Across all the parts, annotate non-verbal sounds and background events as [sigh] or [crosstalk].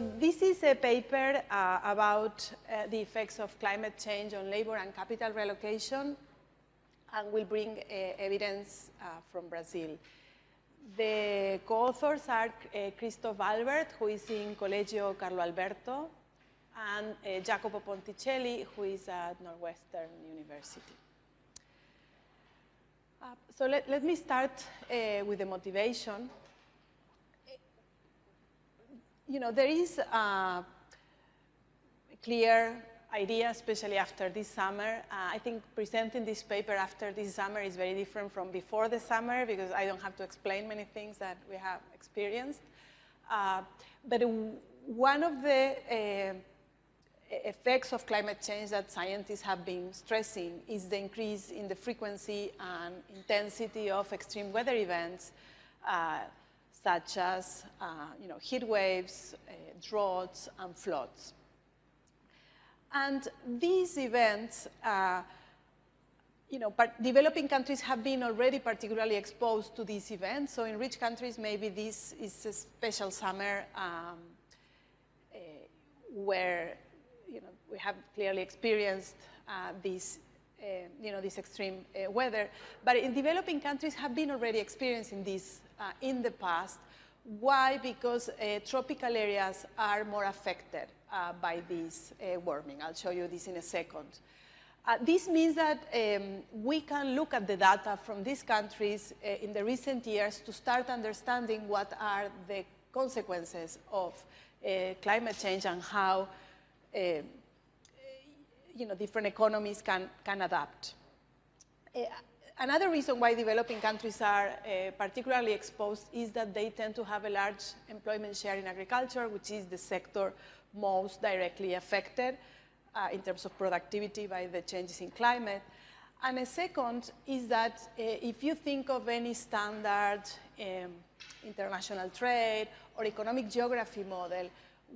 so this is a paper uh, about uh, the effects of climate change on labor and capital relocation, and will bring uh, evidence uh, from Brazil. The co-authors are uh, Christoph Albert, who is in Collegio Carlo Alberto, and uh, Jacopo Ponticelli, who is at Northwestern University. So let, let me start with the motivation. You know, there is a clear idea, especially after this summer. Uh, I think presenting this paper after this summer is very different from before the summer because I don't have to explain many things that we have experienced. Uh, but one of the uh, effects of climate change that scientists have been stressing is the increase in the frequency and intensity of extreme weather events, uh, such as uh, you know, heat waves, uh, droughts, and floods. And these events, uh, you know, developing countries have been already particularly exposed to these events. So in rich countries, maybe this is a special summer um, uh, where, you know, we have clearly experienced uh, this, uh, you know, this extreme uh, weather. But in developing countries have been already experiencing this uh, in the past. Why? Because tropical areas are more affected uh, by this uh, warming. I'll show you this in a second. Uh, this means that um, we can look at the data from these countries uh, in the recent years to start understanding what are the consequences of uh, climate change and how uh, you know, different economies can, can adapt. Another reason why developing countries are uh, particularly exposed is that they tend to have a large employment share in agriculture, which is the sector most directly affected uh, in terms of productivity by the changes in climate. And a second is that uh, if you think of any standard um, international trade or economic geography model,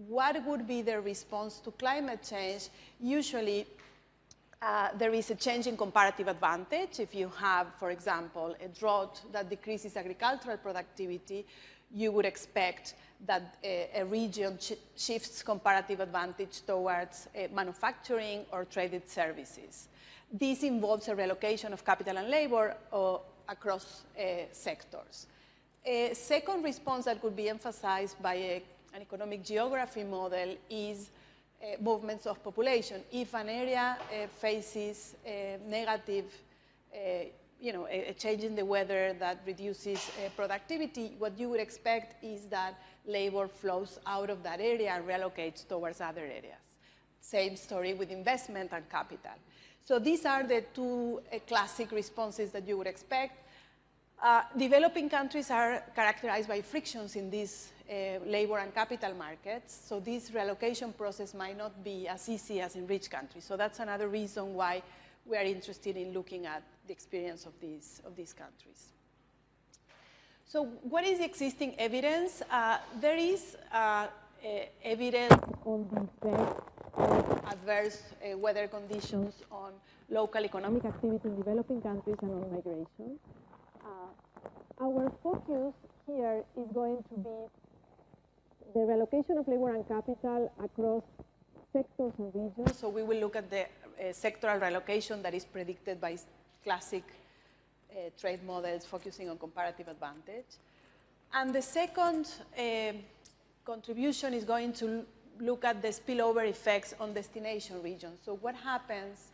what would be the response to climate change? Usually, uh, there is a change in comparative advantage. If you have, for example, a drought that decreases agricultural productivity, you would expect that a, a region sh shifts comparative advantage towards uh, manufacturing or traded services. This involves a relocation of capital and labor uh, across uh, sectors. A second response that could be emphasized by a, an economic geography model is movements of population. If an area uh, faces negative you know, a, a, change in the weather that reduces uh, productivity, what you would expect is that labor flows out of that area and relocates towards other areas. Same story with investment and capital. So these are the two uh, classic responses that you would expect. Uh, developing countries are characterized by frictions in these labor and capital markets, so this relocation process might not be as easy as in rich countries. So that's another reason why we are interested in looking at the experience of these, of these countries. So what is existing evidence? Uh, there is uh, evidence on the effect of adverse uh, weather conditions on local economic activity in developing countries and on migration. Uh, our focus here is going to be the relocation of labor and capital across sectors and regions. So we will look at the uh, sectoral relocation that is predicted by classic uh, trade models focusing on comparative advantage. And the second uh, contribution is going to look at the spillover effects on destination regions. So what happens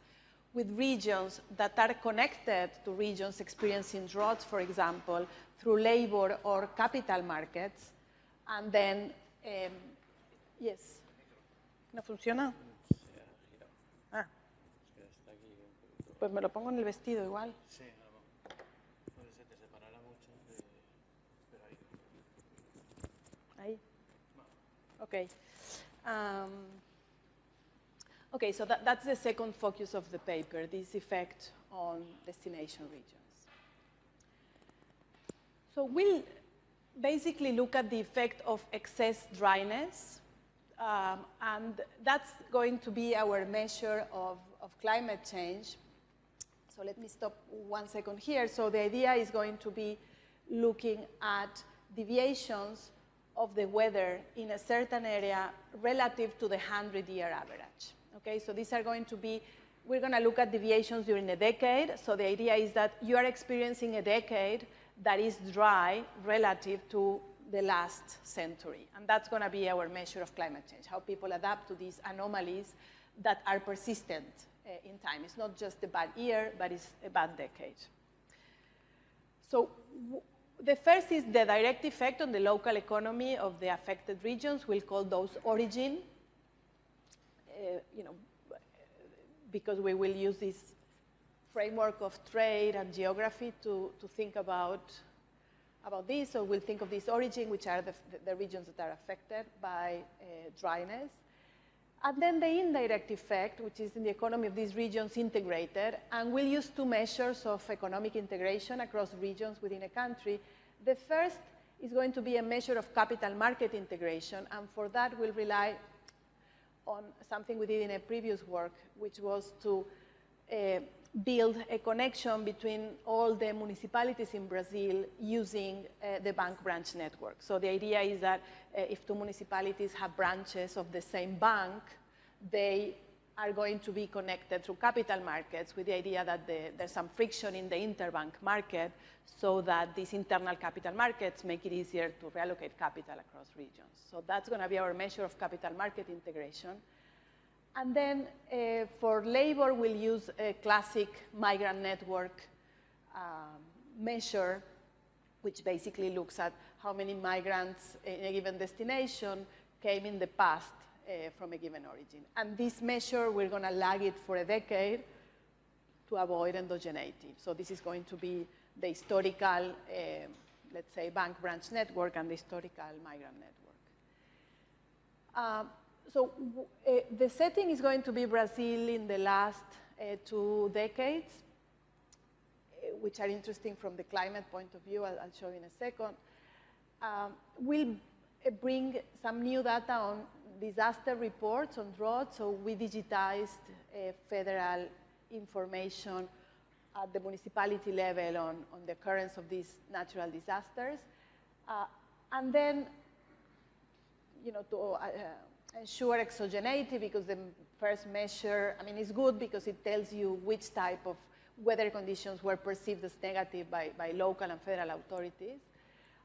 with regions that are connected to regions experiencing droughts, for example, through labor or capital markets, and then, um, yes, ¿no funciona? Ah, pues me lo pongo en el vestido igual. Sí. Ahí. Okay. Um, okay, so that, that's the second focus of the paper, this effect on destination regions. So we'll basically look at the effect of excess dryness, um, and that's going to be our measure of, of climate change. So let me stop one second here. So the idea is going to be looking at deviations of the weather in a certain area relative to the 100-year average. Okay, so these are going to be, we're going to look at deviations during a decade. So the idea is that you are experiencing a decade that is dry relative to the last century. And that's going to be our measure of climate change, how people adapt to these anomalies that are persistent uh, in time. It's not just a bad year, but it's a bad decade. So the first is the direct effect on the local economy of the affected regions. We'll call those origin, uh, you know, because we will use this framework of trade and geography to, to think about, about this. So we'll think of this origin, which are the, the regions that are affected by uh, dryness. And then the indirect effect, which is in the economy of these regions integrated, and we'll use two measures of economic integration across regions within a country. The first is going to be a measure of capital market integration, and for that we'll rely on something we did in a previous work, which was to uh, build a connection between all the municipalities in Brazil using uh, the bank branch network. So the idea is that uh, if two municipalities have branches of the same bank, they are going to be connected through capital markets with the idea that the, there's some friction in the interbank market so that these internal capital markets make it easier to reallocate capital across regions. So that's going to be our measure of capital market integration. And then uh, for labor, we'll use a classic migrant network um, measure, which basically looks at how many migrants in a given destination came in the past uh, from a given origin. And this measure, we're going to lag it for a decade to avoid endogeneity. So this is going to be the historical, uh, let's say, bank branch network and the historical migrant network. Uh, so uh, the setting is going to be Brazil in the last uh, two decades, uh, which are interesting from the climate point of view. I'll, I'll show you in a second. Um, we'll bring some new data on disaster reports on drought. So we digitized federal information at the municipality level on, on the occurrence of these natural disasters. Uh, and then, you know, to uh, ensure exogeneity because the first measure, I mean, it's good because it tells you which type of weather conditions were perceived as negative by, by local and federal authorities.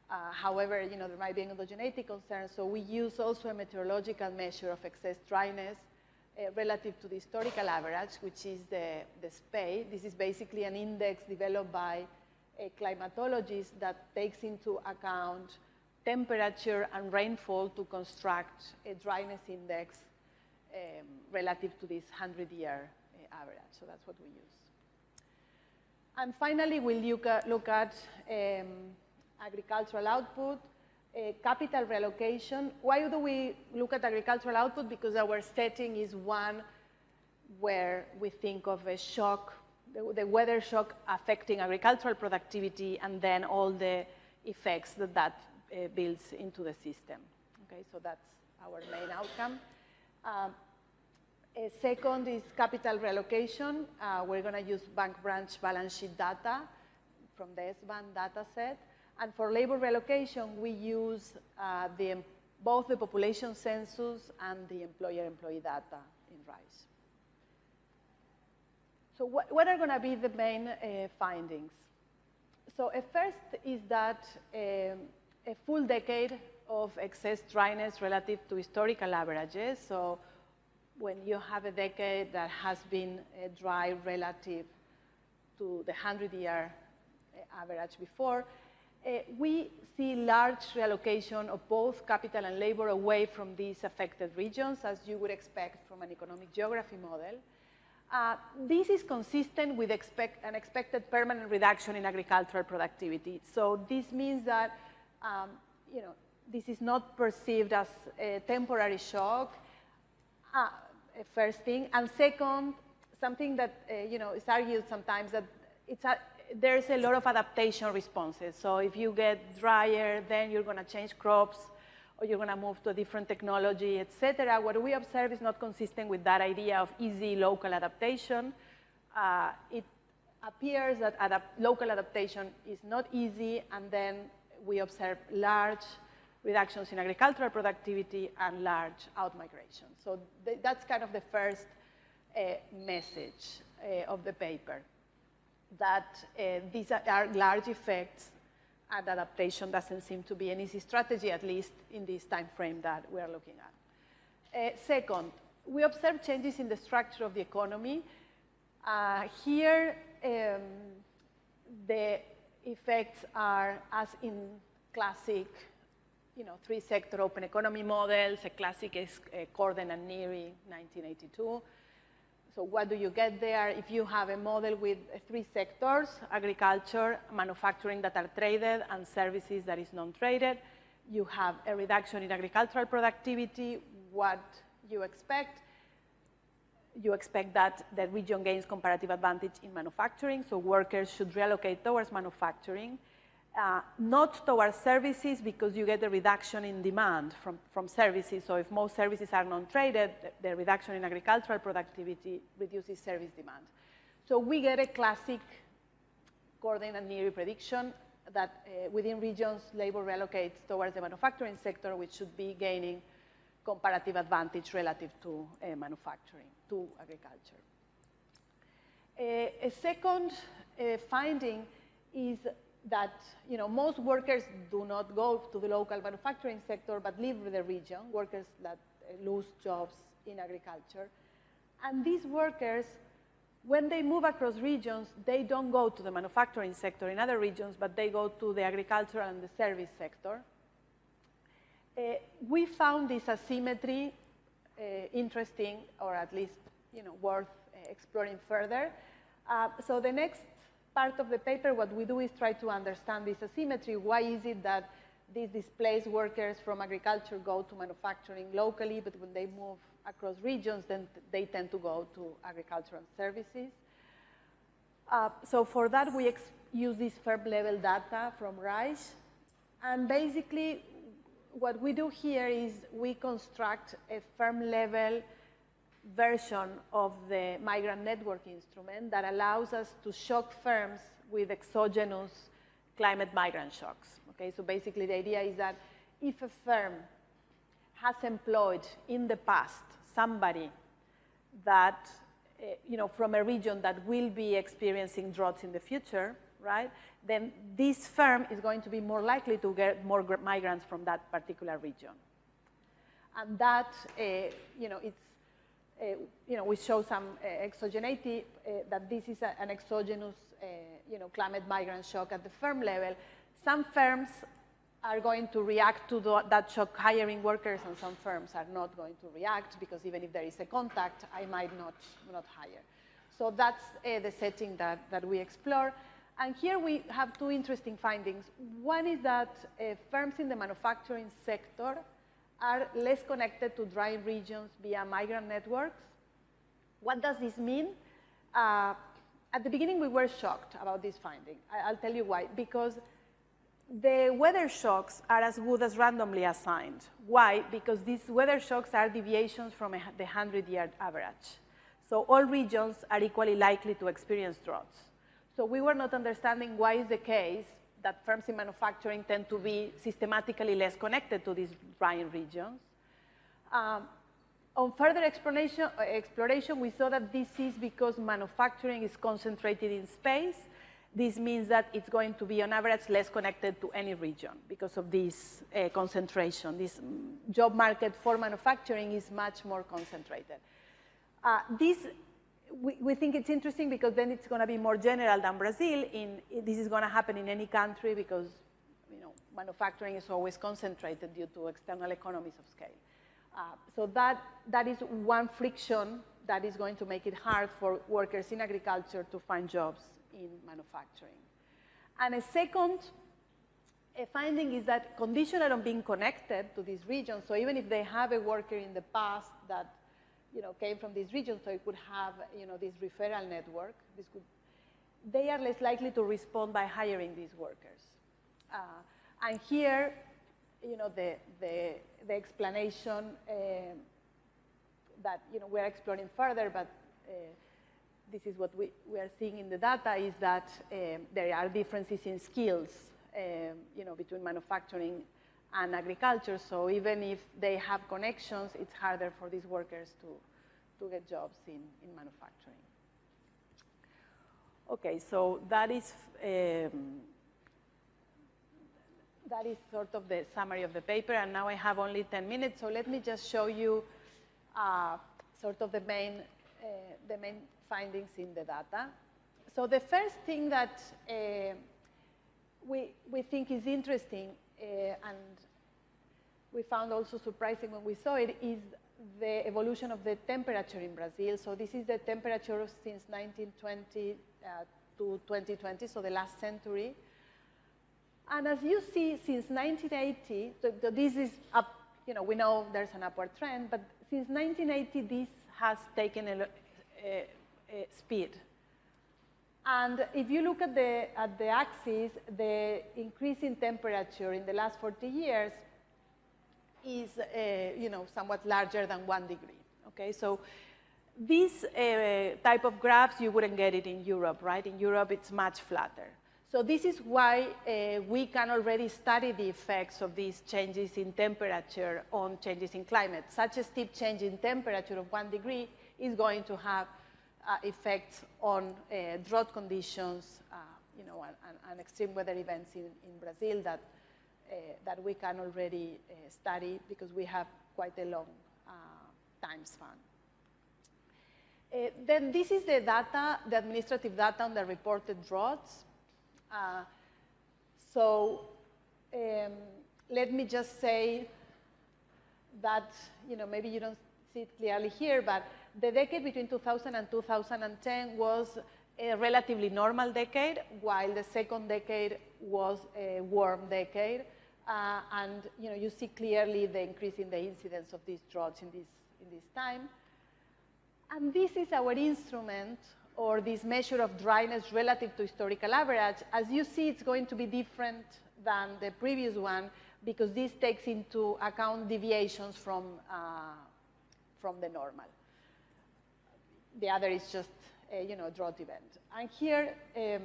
Uh, however, you know, there might be endogeneity concerns, so we use also a meteorological measure of excess dryness uh, relative to the historical average, which is the, the SPEI. This is basically an index developed by a climatologist that takes into account temperature and rainfall to construct a dryness index um, relative to this 100-year uh, average. So that's what we use. And finally, we'll look at, look at um, agricultural output, uh, capital relocation. Why do we look at agricultural output? Because our setting is one where we think of a shock, the, the weather shock affecting agricultural productivity and then all the effects that that uh, builds into the system. Okay, so that's our main outcome. Um, second is capital relocation. Uh, we're going to use bank branch balance sheet data from the ESTBAN data set. And for labor relocation, we use uh, the, both the population census and the employer-employee data in RAIS. So what, what are going to be the main uh, findings? So first is that um, a full decade of excess dryness relative to historical averages. So when you have a decade that has been uh, dry relative to the 100-year uh, average before, uh, we see large reallocation of both capital and labor away from these affected regions, as you would expect from an economic geography model. Uh, this is consistent with expect an expected permanent reduction in agricultural productivity. So this means that um, you know, this is not perceived as a temporary shock, uh, first thing. And second, something that, uh, you know, is argued sometimes that it's a, there's a lot of adaptation responses. So if you get drier, then you're going to change crops, or you're going to move to a different technology, et cetera. What we observe is not consistent with that idea of easy local adaptation. Uh, it appears that local adaptation is not easy, and then we observe large reductions in agricultural productivity, and large outmigration. So th that's kind of the first uh, message uh, of the paper, that uh, these are large effects and adaptation doesn't seem to be an easy strategy, at least in this time frame that we are looking at. Uh, second, we observe changes in the structure of the economy. Uh, here, um, the effects are as in classic, you know, three-sector open economy models, a classic is uh, Corden and Neary, 1982. So what do you get there? If you have a model with three sectors, agriculture, manufacturing that are traded, and services that is non-traded, you have a reduction in agricultural productivity. What you expect? You expect that the region gains comparative advantage in manufacturing, so workers should relocate towards manufacturing uh, not towards services because you get a reduction in demand from, from services. So if most services are non-traded, the, the reduction in agricultural productivity reduces service demand. So we get a classic Corden and Neary prediction that uh, within regions, labor relocates towards the manufacturing sector, which should be gaining comparative advantage relative to uh, manufacturing, to agriculture. A second uh, finding is that you know, most workers do not go to the local manufacturing sector but leave the region, workers that uh, lose jobs in agriculture. And these workers, when they move across regions, they don't go to the manufacturing sector in other regions, but they go to the agricultural and the service sector. Uh, we found this asymmetry interesting, or at least you know, worth uh, exploring further. Uh, so the next part of the paper, what we do is try to understand this asymmetry. Why is it that these displaced workers from agriculture go to manufacturing locally, but when they move across regions, then they tend to go to agricultural services? Uh, so for that, we use this firm level data from RAIS. And basically, what we do here is we construct a firm level version of the migrant network instrument that allows us to shock firms with exogenous climate migrant shocks. Okay, so basically the idea is that if a firm has employed in the past somebody that, uh, you know, from a region that will be experiencing droughts in the future, right, then this firm is going to be more likely to get more migrants from that particular region. And that, uh, you know, it's uh, you know, we show some uh, exogeneity, uh, that this is a, an exogenous, you know, climate migrant shock at the firm level. Some firms are going to react to the, that shock hiring workers and some firms are not going to react because even if there is a contact, I might not, not hire. So that's uh, the setting that, that we explore. And here we have two interesting findings. One is that uh, firms in the manufacturing sector are less connected to dry regions via migrant networks. What does this mean? Uh, at the beginning, we were shocked about this finding. I, will tell you why. Because the weather shocks are as good as randomly assigned. Why? Because these weather shocks are deviations from a, the 100-year average. So all regions are equally likely to experience droughts. So we were not understanding why is the case that firms in manufacturing tend to be systematically less connected to these drying regions. Um, on further exploration, exploration, we saw that this is because manufacturing is concentrated in space. This means that it's going to be, on average, less connected to any region because of this uh, concentration. This job market for manufacturing is much more concentrated. Uh, this we, we think it's interesting because then it's going to be more general than Brazil. In, this is going to happen in any country because you know, manufacturing is always concentrated due to external economies of scale. Uh, so that, that is one friction that is going to make it hard for workers in agriculture to find jobs in manufacturing. And a second a finding is that conditional on being connected to this region, so even if they have a worker in the past that you know, came from this region, so it could have, you know, this referral network. This could, they are less likely to respond by hiring these workers. Uh, and here, you know, the, the, the explanation uh, that, you know, we're exploring further, but uh, this is what we, we are seeing in the data is that um, there are differences in skills, um, you know, between manufacturing and agriculture. So even if they have connections, it's harder for these workers to, to get jobs in, in manufacturing. Okay, so that is, um, that is sort of the summary of the paper, and now I have only 10 minutes, so let me just show you uh, sort of the main, uh, the main findings in the data. So the first thing that uh, we, we think is interesting Uh, and we found also surprising when we saw it is the evolution of the temperature in Brazil. So this is the temperature since 1920 uh, to 2020, so the last century. And as you see, since 1980, so, so this is up, you know, we know there's an upward trend, but since 1980, this has taken a, a, a uh, uh, speed. And if you look at the, at the axis, the increase in temperature in the last 40 years is, uh, you know, somewhat larger than one degree. Okay, so this uh, type of graphs, you wouldn't get it in Europe, right? In Europe, it's much flatter. So this is why uh, we can already study the effects of these changes in temperature on changes in climate. Such a steep change in temperature of one degree is going to have uh, effects on uh, drought conditions, uh, you know, and, and, extreme weather events in, in Brazil that uh, that we can already uh, study because we have quite a long uh, time span. then this is the data, the administrative data on the reported droughts. so um, let me just say that, you know, maybe you don't see it clearly here, but the decade between 2000 and 2010 was a relatively normal decade, while the second decade was a warm decade. Uh, and you know, you see clearly the increase in the incidence of these droughts in this, in this time. And this is our instrument, or this measure of dryness relative to historical average. As you see, it's going to be different than the previous one because this takes into account deviations from, uh, from the normal. The other is just, a, you know, drought event. And here, um,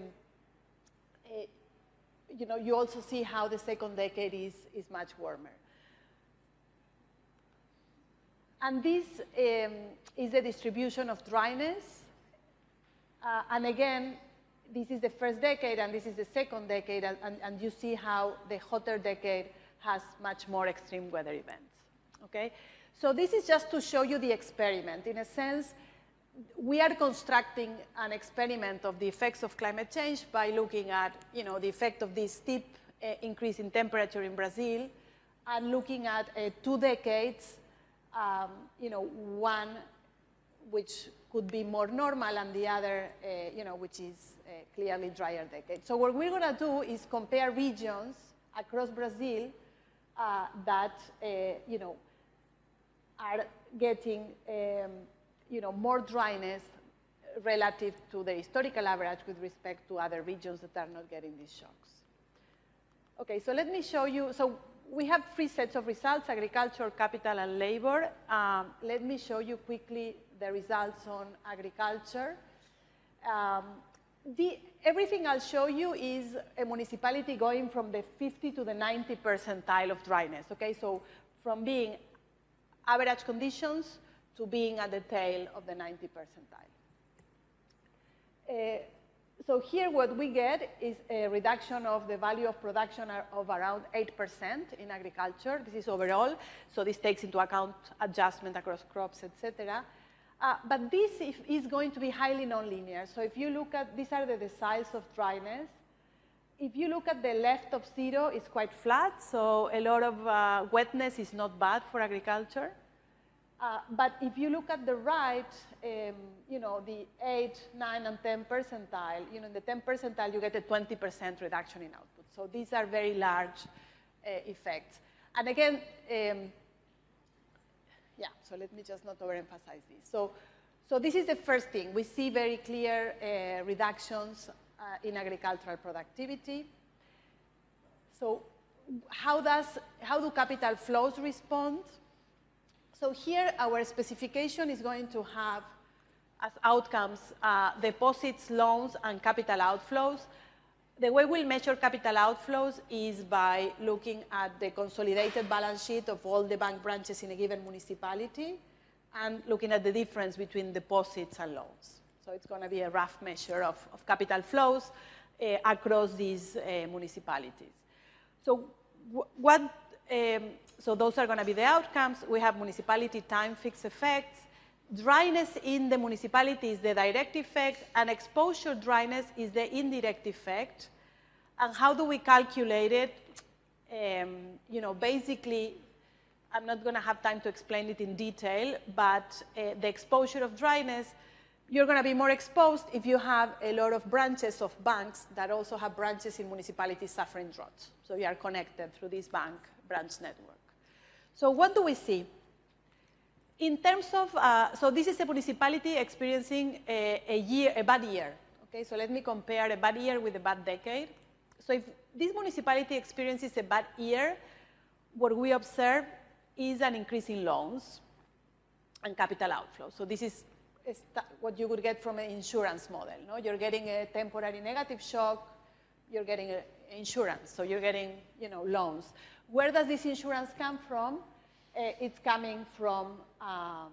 you know, you also see how the second decade is, is much warmer. And this um, is the distribution of dryness. Uh, and again, this is the first decade and this is the second decade, and, and, and, you see how the hotter decade has much more extreme weather events. Okay? So this is just to show you the experiment. In a sense, we are constructing an experiment of the effects of climate change by looking at, you know, the effect of this steep uh, increase in temperature in Brazil and looking at uh, two decades, um, you know, one which could be more normal and the other, uh, you know, which is clearly drier decade. So what we're going to do is compare regions across Brazil uh, that, you know, are getting um, you know, more dryness relative to the historical average with respect to other regions that are not getting these shocks. Okay, so let me show you. So we have three sets of results, agriculture, capital, and labor. Um, let me show you quickly the results on agriculture. Um, the, everything I'll show you is a municipality going from the 50 to the 90 percentile of dryness, okay? So from being average conditions to being at the tail of the 90 percentile. Uh, so here what we get is a reduction of the value of production of around 8% in agriculture. This is overall, so this takes into account adjustment across crops, etc. Uh, but this is going to be highly nonlinear. So if you look at, these are the deciles of dryness. If you look at the left of zero, it's quite flat, so a lot of uh, wetness is not bad for agriculture. Uh, but if you look at the right, um, you know, the 8, 9, and 10 percentile, you know, in the 10 percentile, you get a 20% reduction in output. So these are very large uh, effects. And again, um, yeah, so let me just not overemphasize this. So, so this is the first thing. We see very clear uh, reductions uh, in agricultural productivity. So how, does, how do capital flows respond? So here our specification is going to have as outcomes uh, deposits, loans, and capital outflows. the way we'll measure capital outflows is by looking at the consolidated balance sheet of all the bank branches in a given municipality and looking at the difference between deposits and loans. So it's going to be a rough measure of, of capital flows uh, across these uh, municipalities. So what, um, so those are going to be the outcomes. We have municipality time fixed effects. Dryness in the municipality is the direct effect, and exposure dryness is the indirect effect. And how do we calculate it? Um, you know, basically, I'm not going to have time to explain it in detail, but uh, the exposure of dryness, you're going to be more exposed if you have a lot of branches of banks that also have branches in municipalities suffering droughts. So you are connected through this bank branch network. So what do we see? In terms of, uh, so this is a municipality experiencing a, a, year, a bad year. Okay, so let me compare a bad year with a bad decade. So if this municipality experiences a bad year, what we observe is an increase in loans and capital outflow. So this is what you would get from an insurance model. No? You're getting a temporary negative shock, you're getting insurance, so you're getting you know, loans. Where does this insurance come from? Uh, it's coming from, um,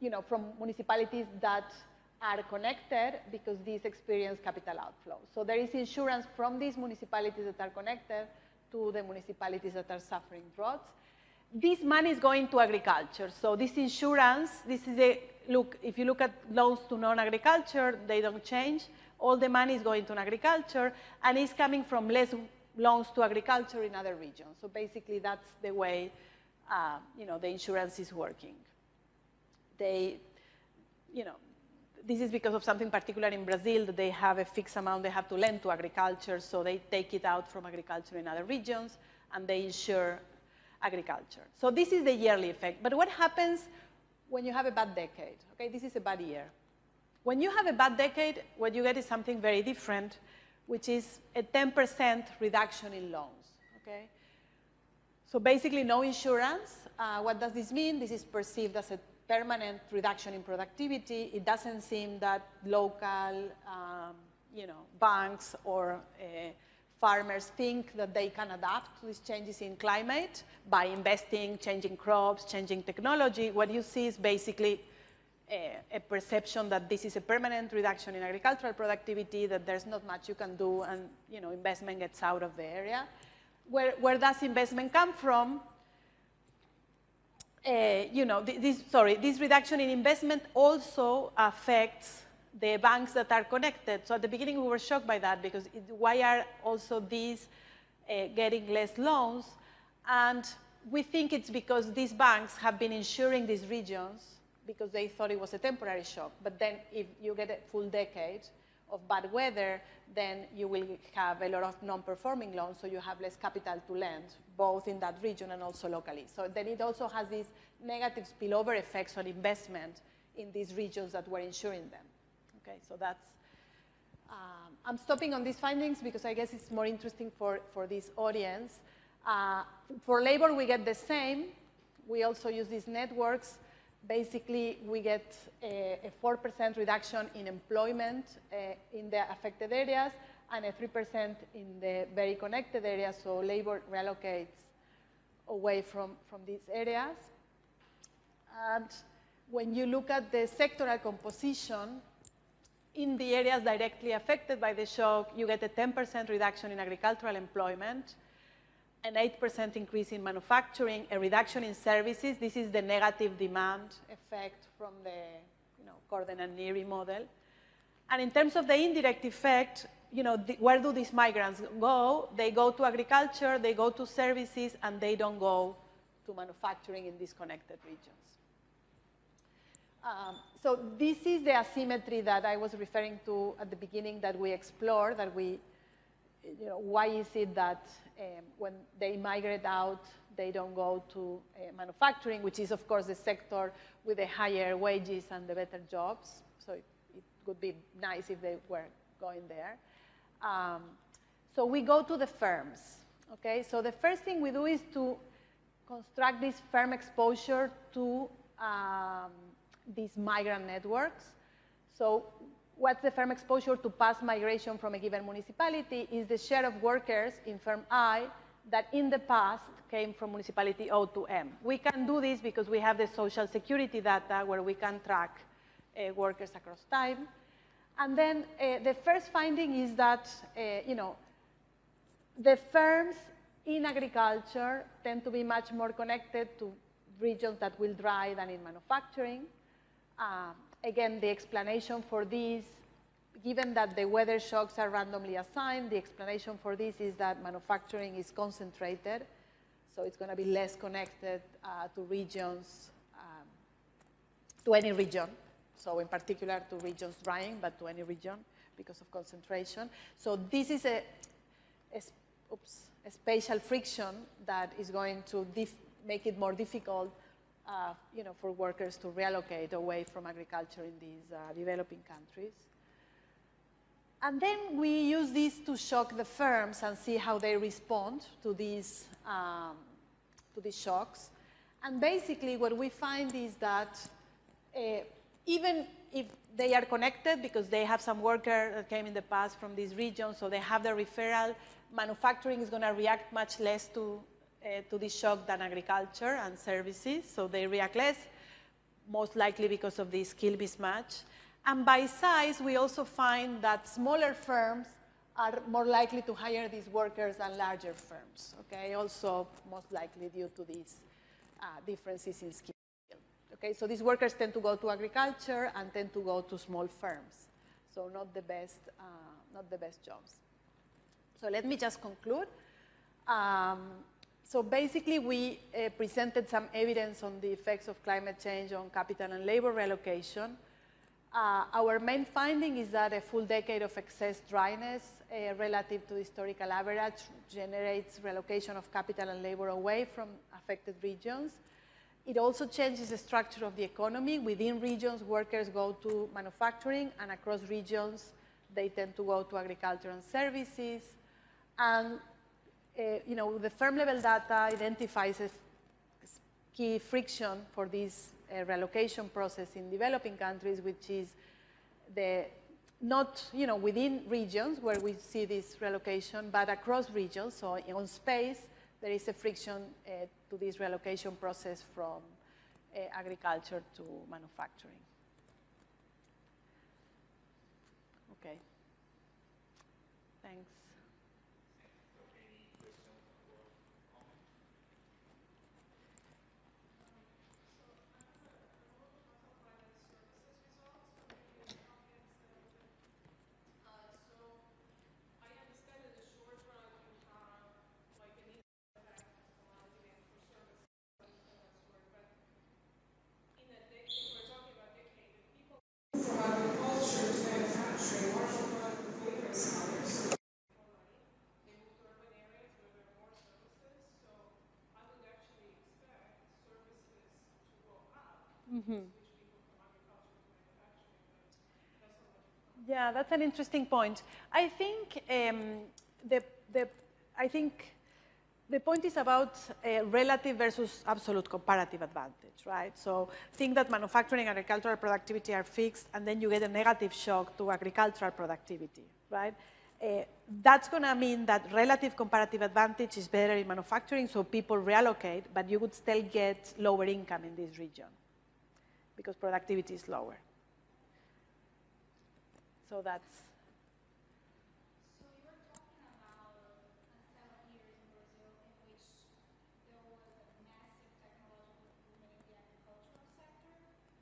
you know, from municipalities that are connected because these experience capital outflow. So there is insurance from these municipalities that are connected to the municipalities that are suffering droughts. This money is going to agriculture. So this insurance, this is a, look, if you look at loans to non-agriculture, they don't change. All the money is going to agriculture and it's coming from less loans to agriculture in other regions. So basically that's the way uh, you know, the insurance is working. They, you know, this is because of something particular in Brazil that they have a fixed amount they have to lend to agriculture, so they take it out from agriculture in other regions and they insure agriculture. So this is the yearly effect. But what happens when you have a bad decade? Okay, this is a bad year. When you have a bad decade, what you get is something very different, which is a 10% reduction in loans. Okay? So basically no insurance. Uh, what does this mean? This is perceived as a permanent reduction in productivity. It doesn't seem that local um, you know, banks or uh, farmers think that they can adapt to these changes in climate by investing, changing crops, changing technology. What you see is basically a, a, perception that this is a permanent reduction in agricultural productivity, that there's not much you can do, and you know, investment gets out of the area. Where, where does investment come from? Uh, you know, this, sorry, this reduction in investment also affects the banks that are connected. So at the beginning, we were shocked by that because it, why are also these uh, getting less loans? And we think it's because these banks have been insuring these regions because they thought it was a temporary shock. But then if you get a full decade of bad weather, then you will have a lot of non-performing loans, so you have less capital to lend, both in that region and also locally. So then it also has these negative spillover effects on investment in these regions that were insuring them. Okay, so that's, um, I'm stopping on these findings because I guess it's more interesting for, for this audience. Uh, for labor, we get the same. We also use these networks basically we get a 4% reduction in employment uh, in the affected areas and a 3% in the very connected areas, so labor relocates away from, from these areas. And when you look at the sectoral composition, in the areas directly affected by the shock, you get a 10% reduction in agricultural employment, an 8% increase in manufacturing, a reduction in services. This is the negative demand effect from the you know, Corden and Neary model. And in terms of the indirect effect, you know, the, where do these migrants go? They go to agriculture, they go to services, and they don't go to manufacturing in disconnected regions. Um, so this is the asymmetry that I was referring to at the beginning that we explore, that we, you know, why is it that um, when they migrate out, they don't go to uh, manufacturing, which is, of course, the sector with the higher wages and the better jobs. So it, it would be nice if they were going there. Um, so we go to the firms. Okay, so the first thing we do is to construct this firm exposure to um, these migrant networks. So what's the firm exposure to past migration from a given municipality is the share of workers in firm I that in the past came from municipality O to M. We can do this because we have the social security data where we can track uh, workers across time. And then uh, the first finding is that, uh, you know, the firms in agriculture tend to be much more connected to regions that will dry than in manufacturing. Uh, again, the explanation for this, given that the weather shocks are randomly assigned, the explanation for this is that manufacturing is concentrated, so it's going to be less connected uh, to regions, um, to any region. So in particular to regions drying, but to any region because of concentration. So this is a, a oops, a spatial friction that is going to make it more difficult uh, you know, for workers to relocate away from agriculture in these uh, developing countries. And then we use this to shock the firms and see how they respond to these, um, to these shocks. And basically what we find is that uh, even if they are connected because they have some worker that came in the past from this region, so they have the referral, manufacturing is going to react much less to uh, to this shock than agriculture and services, so they react less, most likely because of the skill mismatch. And by size, we also find that smaller firms are more likely to hire these workers than larger firms, okay? Also, most likely due to these uh, differences in skill. Okay, so these workers tend to go to agriculture and tend to go to small firms. So not the best, uh, not the best jobs. So let me just conclude. Um, so basically, we uh, presented some evidence on the effects of climate change on capital and labor relocation. Uh, our main finding is that a full decade of excess dryness uh, relative to historical average generates relocation of capital and labor away from affected regions. It also changes the structure of the economy. Within regions, workers go to manufacturing, and across regions, they tend to go to agriculture and services. And you know, the firm level data identifies a key friction for this uh, relocation process in developing countries, which is the not you know, within regions where we see this relocation, but across regions. So on space, there is a friction uh, to this relocation process from uh, agriculture to manufacturing. Okay. Thanks. Mm-hmm. Yeah, that's an interesting point. I think um, the, the, I think the point is about uh, relative versus absolute comparative advantage, right? So think that manufacturing and agricultural productivity are fixed, and then you get a negative shock to agricultural productivity, right? Uh, that's going to mean that relative comparative advantage is better in manufacturing, so people reallocate, but you would still get lower income in this region because productivity is lower. So that's.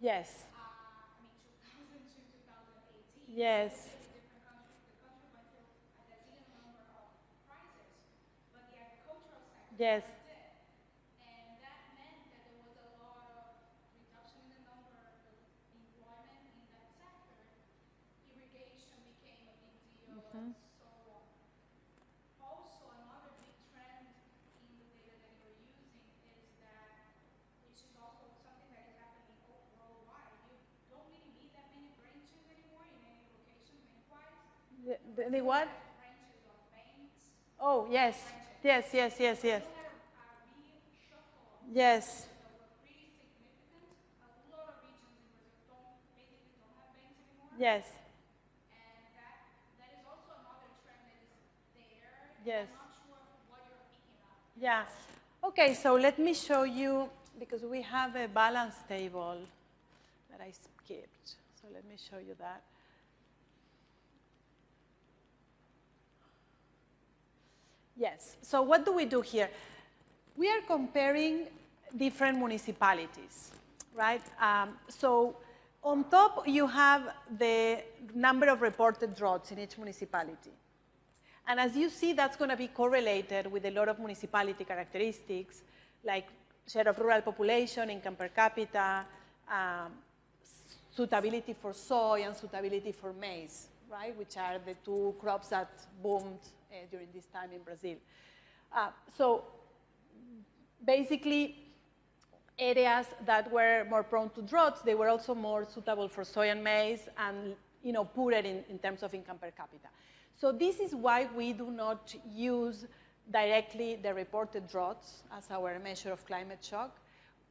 Yes. several years in Brazil in which there was a massive technological improvement in the agricultural sector. Yes. I mean, 2000 to 2018. Yes. Different countries, the country went through a gazillion number of crises, but the agricultural sector. Yes. The, the what? Oh, yes. Yes, yes, yes, yes. Yes. Yes. Yes. Yeah. Okay, so let me show you, because we have a balance table that I skipped. So let me show you that. Yes, so what do we do here? We are comparing different municipalities, right? Um, so on top, you have the number of reported droughts in each municipality. And as you see, that's going to be correlated with a lot of municipality characteristics, like share of rural population, income per capita, um, suitability for soy and suitability for maize, right? Which are the two crops that boomed uh, during this time in Brazil. Uh, so basically, areas that were more prone to droughts, they were also more suitable for soy and maize and you know, poorer in, in terms of income per capita. So this is why we do not use directly the reported droughts as our measure of climate shock,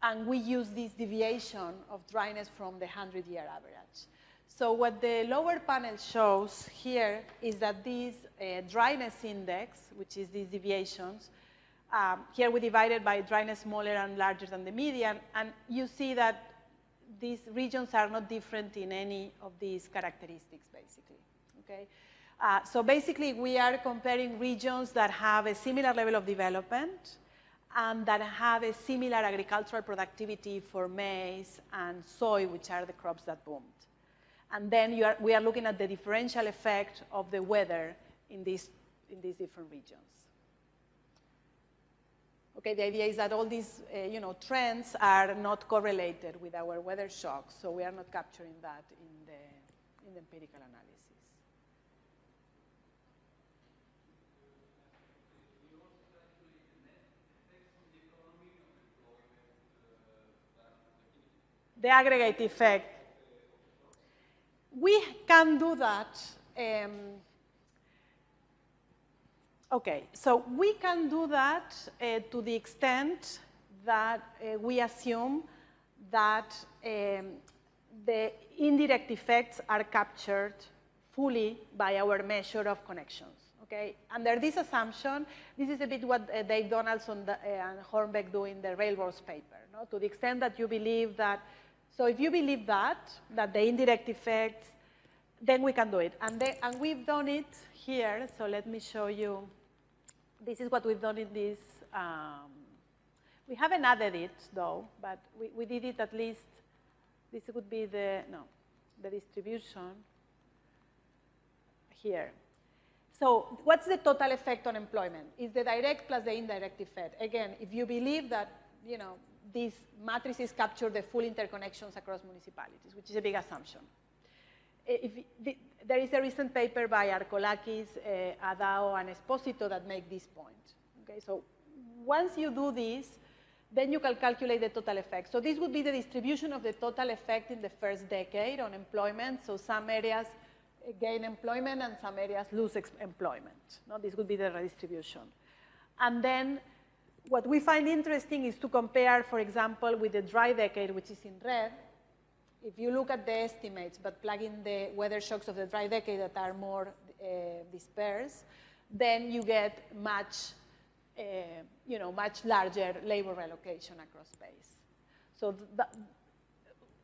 and we use this deviation of dryness from the 100-year average. So what the lower panel shows here is that this uh, dryness index, which is these deviations, um, here we divided by dryness smaller and larger than the median, and you see that these regions are not different in any of these characteristics, basically, okay? Uh, so basically, we are comparing regions that have a similar level of development and that have a similar agricultural productivity for maize and soy, which are the crops that boomed. And then are, we are looking at the differential effect of the weather in these, in these different regions. Okay, the idea is that all these uh, you know, trends are not correlated with our weather shocks, so we are not capturing that in the, in the empirical analysis. The aggregate effect. We can do that. Um, okay, so we can do that uh, to the extent that uh, we assume that um, the indirect effects are captured fully by our measure of connections. Okay? Under this assumption, this is a bit what uh, Dave Donaldson uh, and Hornbeck do in the railroads paper. No? To the extent that you believe that so if you believe that, that the indirect effects, then we can do it. And, they, and we've done it here, so let me show you. This is what we've done in this. Um, we haven't added it, though, but we, we did it at least. This would be the, no, the distribution here. So what's the total effect on employment? Is the direct plus the indirect effect. Again, if you believe that, you know, these matrices capture the full interconnections across municipalities, which is a big assumption. If the, there is a recent paper by Arkolakis, uh, Adao, and Esposito that make this point. Okay, so once you do this, then you can calculate the total effect. So this would be the distribution of the total effect in the first decade on employment. So some areas gain employment and some areas lose employment. No, this would be the redistribution. And then what we find interesting is to compare, for example, with the dry decade, which is in red. If you look at the estimates, but plug in the weather shocks of the dry decade that are more uh, dispersed, then you get much, uh, you know, much larger labor relocation across space. So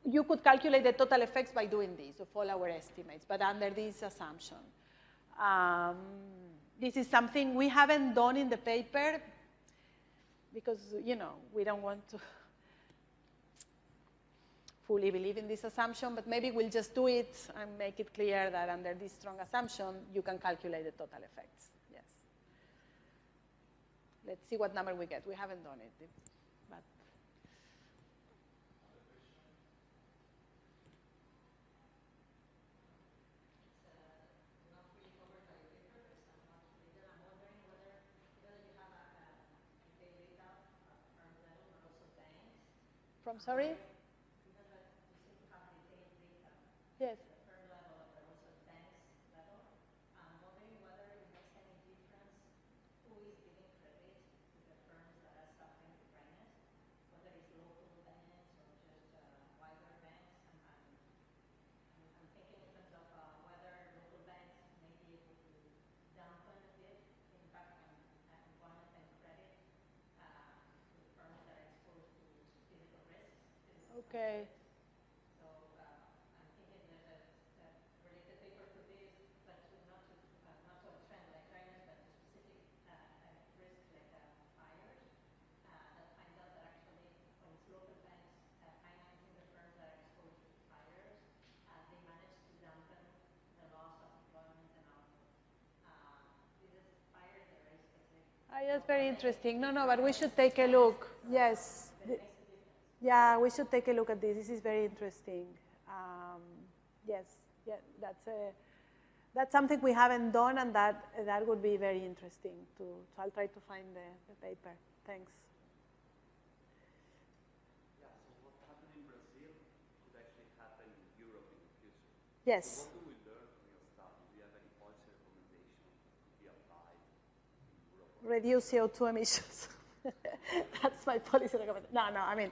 you could calculate the total effects by doing this of all our estimates, but under this assumption. Um, this is something we haven't done in the paper because, you know, we don't want to fully believe in this assumption, but maybe we'll just do it and make it clear that under this strong assumption, you can calculate the total effects. Yes. Let's see what number we get. We haven't done it. But From sorry? Yes. That's very interesting. No, no, but we should take a look. Yes. The- Yeah, we should take a look at this. This is very interesting. Um, yes, yeah, that's a, that's something we haven't done, and that that would be very interesting. To so I'll try to find the, the paper. Thanks. Yeah, so what happened in Brazil could actually happen in Europe in the future. Yes. What do we learn from your study? Do you have any policy recommendations that could be applied in Europe? Reduce CO2 emissions. [laughs] that's my policy recommendation. No, no, I mean,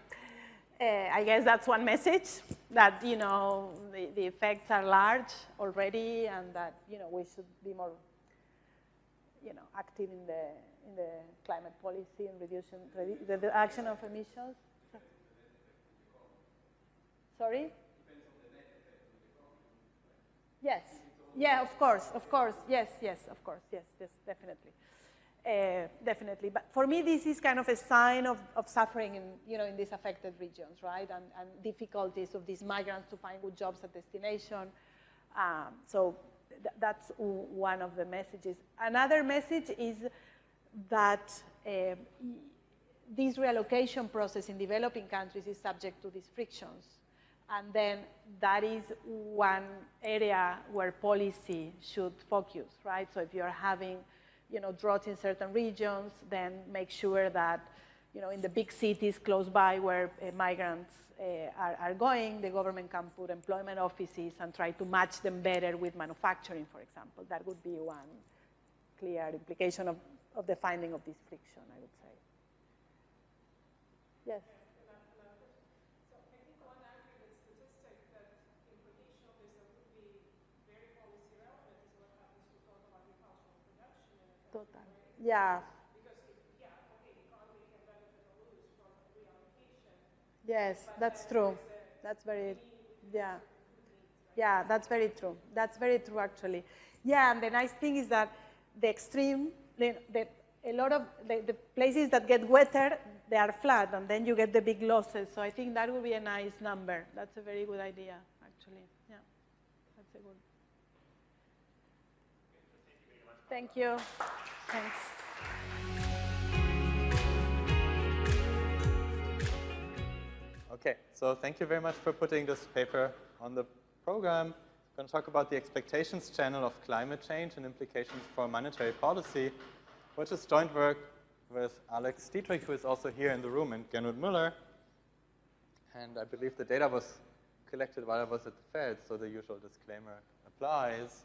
uh, I guess that's one message that, you know, the, the effects are large already and that, you know, we should be more, you know, active in the, in the climate policy and reducing, redu- the reduction of emissions. Sorry? Yes. Yeah, of course, of course. Yes, yes, of course. Yes, yes, definitely. Uh, definitely. But for me, this is kind of a sign of, of suffering in, you know, in these affected regions, right? And, and difficulties of these migrants to find good jobs at destination. Um, so th- that's one of the messages. Another message is that uh, this reallocation process in developing countries is subject to these frictions. And then that is one area where policy should focus, right? So if you're having, you know, drought in certain regions, then make sure that, you know, in the big cities close by where uh, migrants uh, are, are going, the government can put employment offices and try to match them better with manufacturing, for example. That would be one clear implication of, of the finding of this friction, I would say. Yes. So I think one accurate statistic that in prediction is that would be very policy relevant is what happens to total agricultural production in a country. Total. Yeah. Because if, yeah, okay, the economy can benefit or lose from reallocation. Yes, that's true. That's very, yeah. Yeah, that's very true. That's very true, actually. Yeah, and the nice thing is that the extreme, the, the, a lot of the, the places that get wetter, they are flat, and then you get the big losses. So I think that would be a nice number. That's a very good idea, actually. Yeah, that's a good. Thank you. Thanks. Okay, so thank you very much for putting this paper on the program. I'm going to talk about the expectations channel of climate change and implications for monetary policy, which is joint work with Alex Dietrich, who is also here in the room, and Gernot Müller. And I believe the data was collected while I was at the Fed, so the usual disclaimer applies.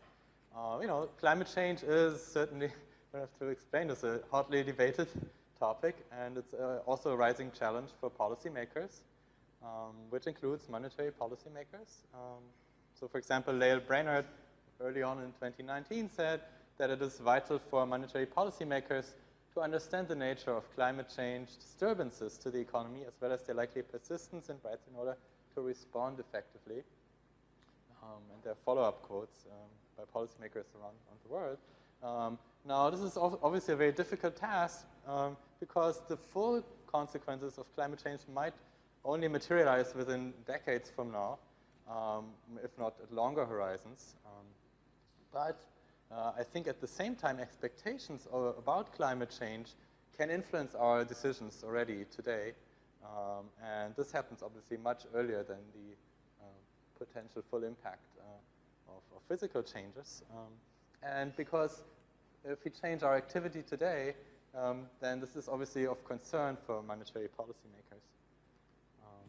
Uh, you know, climate change is certainly, [laughs] I don't have to explain, it's a hotly debated topic, and it's uh, also a rising challenge for policymakers um, which includes monetary policymakers. Um, so, for example, Lael Brainerd early on in 2019 said that it is vital for monetary policymakers to understand the nature of climate change disturbances to the economy as well as their likely persistence and rights in order to respond effectively. Are follow-up quotes um, by policymakers around, around the world. Um, now, this is obviously a very difficult task um, because the full consequences of climate change might only materialize within decades from now, um, if not at longer horizons. Um, but uh, I think at the same time, expectations o- about climate change can influence our decisions already today. Um, and this happens obviously much earlier than the uh, potential full impact of, of physical changes. Um, and because if we change our activity today, um, then this is obviously of concern for monetary policymakers. Um,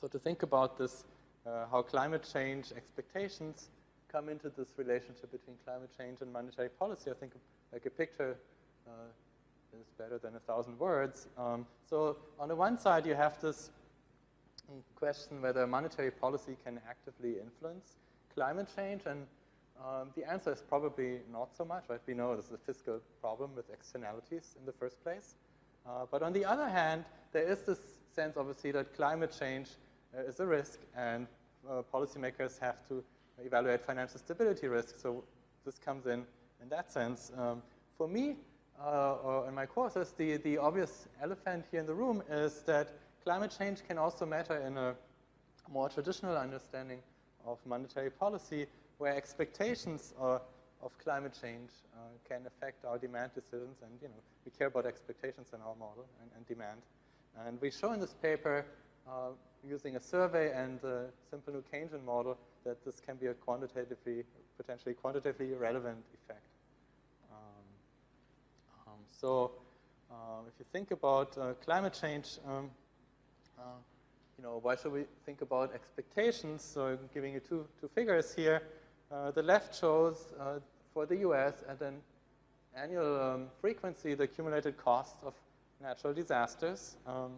so to think about this, uh, how climate change expectations come into this relationship between climate change and monetary policy, I think like a picture uh, is better than a thousand words. Um, so on the one side, you have this question whether monetary policy can actively influence climate change, and um, the answer is probably not so much. Right? We know this is a fiscal problem with externalities in the first place. Uh, but on the other hand, there is this sense, obviously, that climate change uh, is a risk, and uh, policymakers have to evaluate financial stability risk. So this comes in in that sense. Um, for me, uh, or in my courses, the, the obvious elephant here in the room is that climate change can also matter in a more traditional understanding of monetary policy, where expectations of climate change uh, can affect our demand decisions, and you know we care about expectations in our model and, and demand. And we show in this paper, uh, using a survey and a simple new Keynesian model, that this can be a quantitatively, potentially quantitatively relevant effect. Um, um, so uh, if you think about uh, climate change, um, uh, know, why should we think about expectations? So I'm giving you two, two figures here. Uh, the left shows uh, for the US at an annual um, frequency the accumulated cost of natural disasters. Um,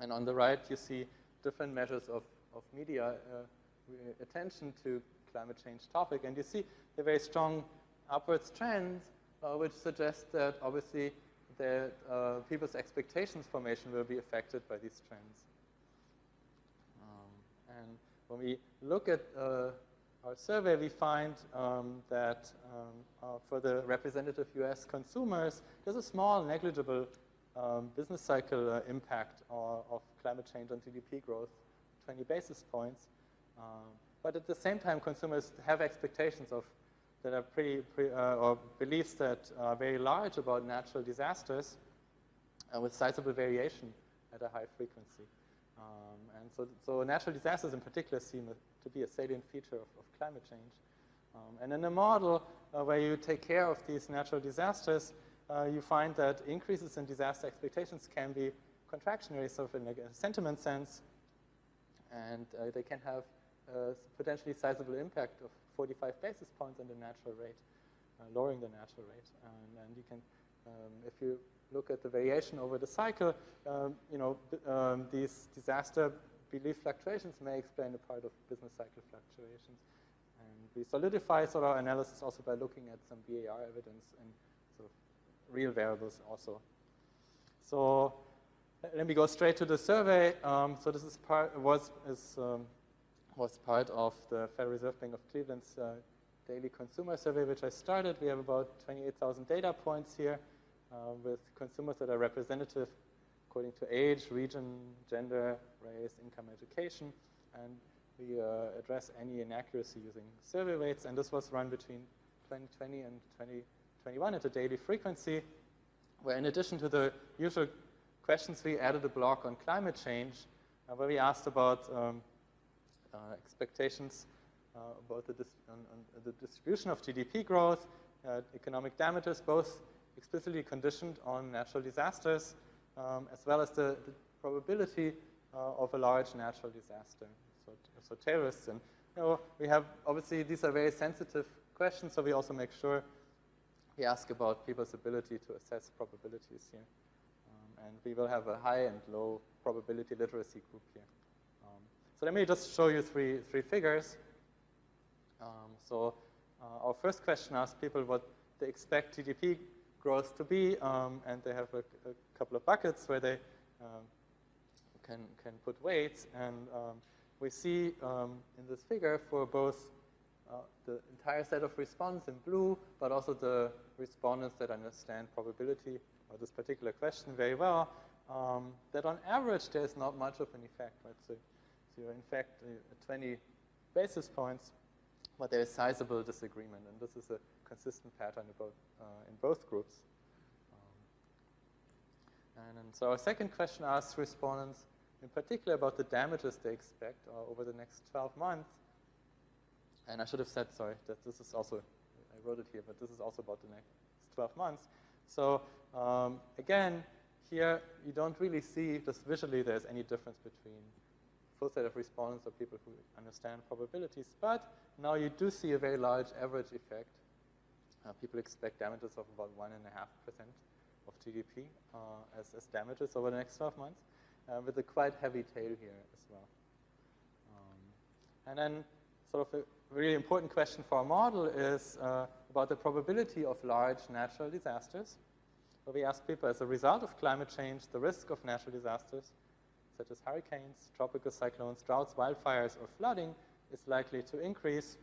and on the right, you see different measures of, of media uh, attention to climate change topic. And you see a very strong upwards trend, uh, which suggests that obviously that uh, people's expectations formation will be affected by these trends. When we look at uh, our survey, we find um, that um, uh, for the representative US consumers, there's a small, negligible um, business cycle uh, impact of climate change on GDP growth, 20 basis points. Um, but at the same time, consumers have expectations of that are pretty, pretty uh, or beliefs that are very large about natural disasters uh, with sizable variation at a high frequency. Um, and so, so natural disasters in particular seem to be a salient feature of, of climate change. Um, and in a model uh, where you take care of these natural disasters, uh, you find that increases in disaster expectations can be contractionary, so in a sentiment sense, and uh, they can have a potentially sizable impact of 45 basis points on the natural rate, uh, lowering the natural rate. And, and you can, um, if you look at the variation over the cycle, um, you know, um, these disaster belief fluctuations may explain a part of business cycle fluctuations. And we solidify sort of our analysis also by looking at some VAR evidence and sort of real variables also. So let me go straight to the survey. Um, so this is part was is um, was part of the Federal Reserve Bank of Cleveland's uh, daily consumer survey, which I started. We have about 28,000 data points here uh, with consumers that are representative according to age, region, gender, race, income, education, and we uh, address any inaccuracy using survey weights, and this was run between 2020 and 2021 at a daily frequency, where in addition to the usual questions, we added a block on climate change, uh, where we asked about um, uh, expectations uh, about the, on, on the, distribution of GDP growth, uh, economic damages, both explicitly conditioned on natural disasters, um, as well as the, the probability of a large natural disaster. So, so terrorists, and you know, we have obviously these are very sensitive questions, so we also make sure we ask about people's ability to assess probabilities here. Um, and we will have a high and low probability literacy group here. Um, so let me just show you three, three figures. Um, so uh, our first question asks people what they expect GDP growth to be, um, and they have a, a, couple of buckets where they um, can, can put weights, and um, we see um, in this figure for both uh, the entire set of response in blue, but also the respondents that understand probability or this particular question very well, um, that on average there's not much of an effect. Right? So, so in fact uh, 20 basis points, but there is sizable disagreement, and this is a consistent pattern both, uh, in both groups. And, and, so our second question asks respondents in particular about the damages they expect uh, over the next 12 months. And I should have said, sorry, that this is also, I wrote it here, but this is also about the next 12 months. So um, again, here you don't really see, just visually, there's any difference between full set of respondents or people who understand probabilities. But now you do see a very large average effect. Uh, people expect damages of about 1.5% of GDP uh, as, as damages over the next 12 months, uh, with a quite heavy tail here as well. Um, and then sort of a really important question for our model is uh, about the probability of large natural disasters. So we ask people, as a result of climate change, the risk of natural disasters such as hurricanes, tropical cyclones, droughts, wildfires, or flooding, is likely to increase,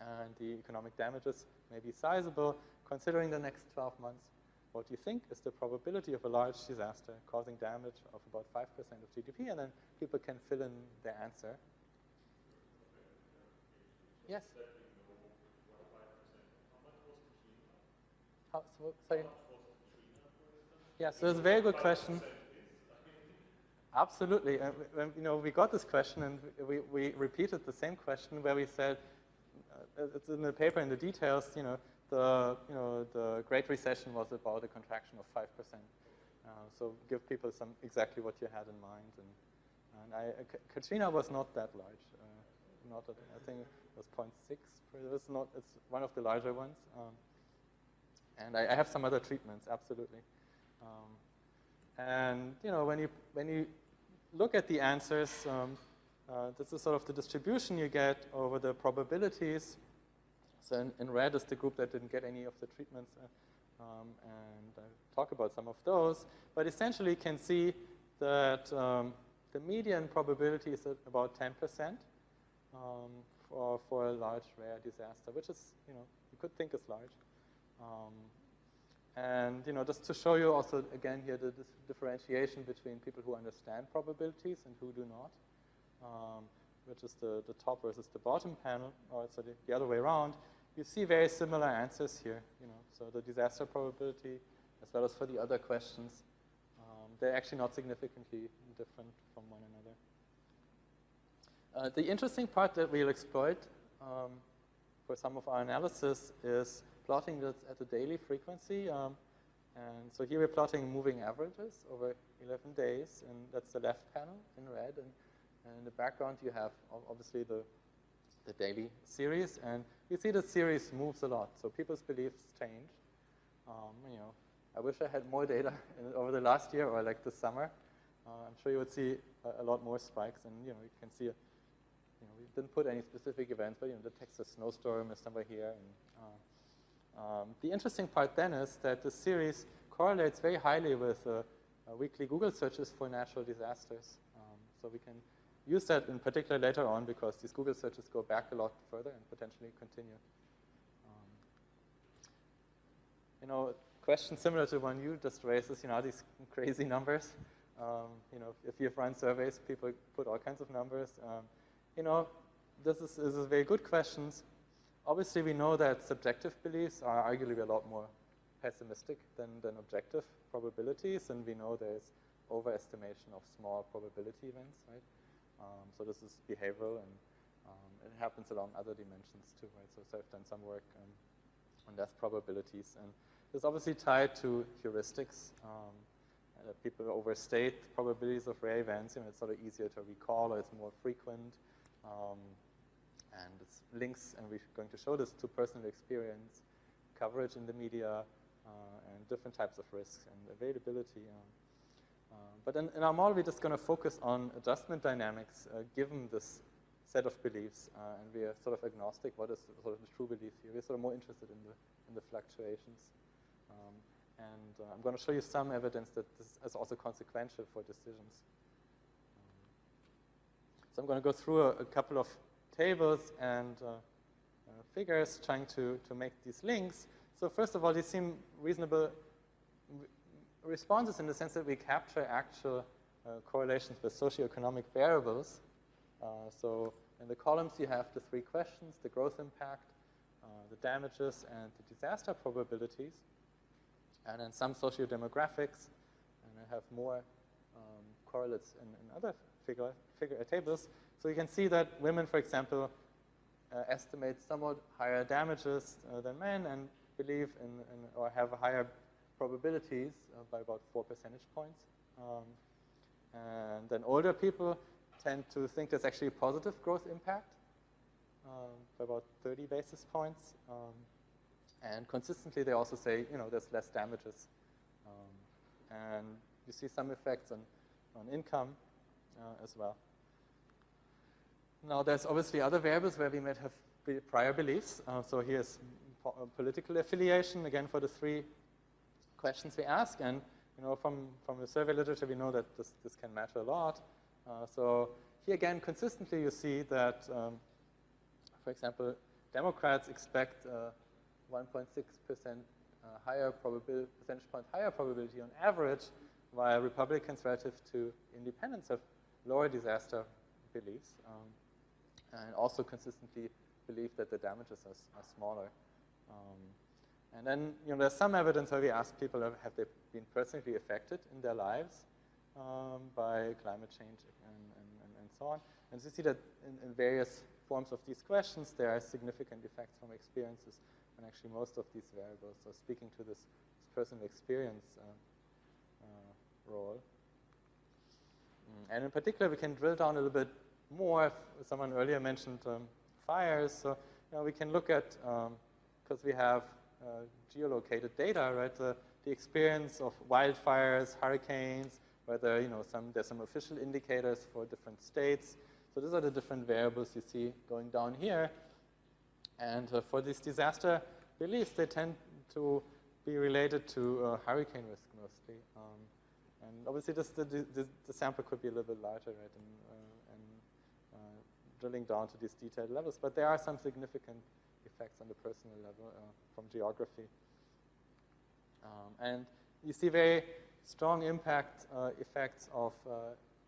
and the economic damages may be sizable. Considering the next 12 months, what do you think is the probability of a large disaster causing damage of about 5% of GDP? And then people can fill in their answer. Yes? How, so, sorry. Yeah, so it's a very good question. Absolutely. And when, you know, we got this question and we, we repeated the same question where we said, uh, it's in the paper in the details, you know, the, you know, the Great Recession was about a contraction of 5%. Uh, so give people some exactly what you had in mind. And, and I, uh, Katrina was not that large. Uh, not, at, I think it was 0.6. It was not, it's one of the larger ones. Um, and I, I, have some other treatments, absolutely. Um, and you know, when you when you look at the answers, um, uh, this is sort of the distribution you get over the probabilities. So in, in, red is the group that didn't get any of the treatments, uh, um, and I'll talk about some of those. But essentially, you can see that um, the median probability is about 10% um, for, for a large rare disaster, which is, you know, you could think is large. Um, and you know, just to show you also again here the differentiation between people who understand probabilities and who do not, um, which is the, the top versus the bottom panel, or it's the, the other way around. You see very similar answers here. You know, so the disaster probability, as well as for the other questions, um, they're actually not significantly different from one another. Uh, the interesting part that we'll exploit um, for some of our analysis is plotting this at a daily frequency. Um, and so here we're plotting moving averages over 11 days, and that's the left panel in red. And, and in the background, you have obviously the, the daily series. And you see the series moves a lot. So people's beliefs change. Um, you know, I wish I had more data [laughs] over the last year or like this summer. Uh, I'm sure you would see a, a, lot more spikes. And, you know, you can see, you know, we didn't put any specific events, but, you know, the Texas snowstorm is somewhere here. And, uh, um, the interesting part then is that the series correlates very highly with uh, uh, weekly Google searches for natural disasters. Um, so we can use that in particular later on because these Google searches go back a lot further and potentially continue. Um, you know, a question similar to one you just raised is, you know, these [laughs] crazy numbers. Um, you know, if you've run surveys, people put all kinds of numbers. Um, you know, this is, this is very good questions. Obviously, we know that subjective beliefs are arguably a lot more pessimistic than, than objective probabilities, and we know there's overestimation of small probability events, right? Um, so this is behavioral, and um, it happens along other dimensions too, right? So, so I've done some work um, on death probabilities, and is obviously tied to heuristics. Um, uh, people overstate probabilities of rare events, you know, it's sort of easier to recall, or it's more frequent. And it's links, and we're going to show this to personal experience, coverage in the media, uh, and different types of risks and availability. But in, in, our model, we're just going to focus on adjustment dynamics uh, given this set of beliefs, uh, and we are sort of agnostic what is sort of the true belief here. We're sort of more interested in the, in the fluctuations. Um, and uh, I'm going to show you some evidence that this is also consequential for decisions. Um, so I'm going to go through a, a couple of tables and uh, uh, figures trying to, to make these links. So first of all, these seem reasonable responses in the sense that we capture actual uh, correlations with socioeconomic variables. Uh, so in the columns, you have the three questions, the growth impact, uh, the damages, and the disaster probabilities. And then some socio-demographics, and I have more um, correlates in, in other figure, figure tables. So you can see that women, for example, uh, estimate somewhat higher damages uh, than men and believe in, in, or have a higher probabilities uh, by about four percentage points. Um, and then older people tend to think there's actually a positive growth impact um, by about 30 basis points. Um, and consistently, they also say, you know, there's less damages. Um, and you see some effects on, on income uh, as well. Now, there's obviously other variables where we might have prior beliefs. Uh, so here's po political affiliation, again, for the three questions we ask. And you know, from, from the survey literature, we know that this, this can matter a lot. Uh, so here again, consistently you see that, um, for example, Democrats expect 1.6% uh, higher probability, percentage point higher probability on average, while Republicans relative to independents have lower disaster beliefs, um, and also consistently believe that the damages are, are smaller. Um, and then, you know, there's some evidence where we ask people, have they been personally affected in their lives um, by climate change and, and, and, so on. And you see that in, in, various forms of these questions, there are significant effects from experiences and actually most of these variables. So speaking to this, this personal experience uh, uh, role. Mm, and in particular, we can drill down a little bit more. Someone earlier mentioned um, fires. So you know, we can look at, because um, we have uh, geolocated data, right? The, the experience of wildfires, hurricanes, whether you know some there's some official indicators for different states. So these are the different variables you see going down here. And uh, for these disaster beliefs, they tend to be related to uh, hurricane risk mostly. Um, and obviously, this, the, the, the, sample could be a little bit larger, right, and, uh, and uh, drilling down to these detailed levels. But there are some significant effects on the personal level uh, from geography. Um, and you see very strong impact uh, effects of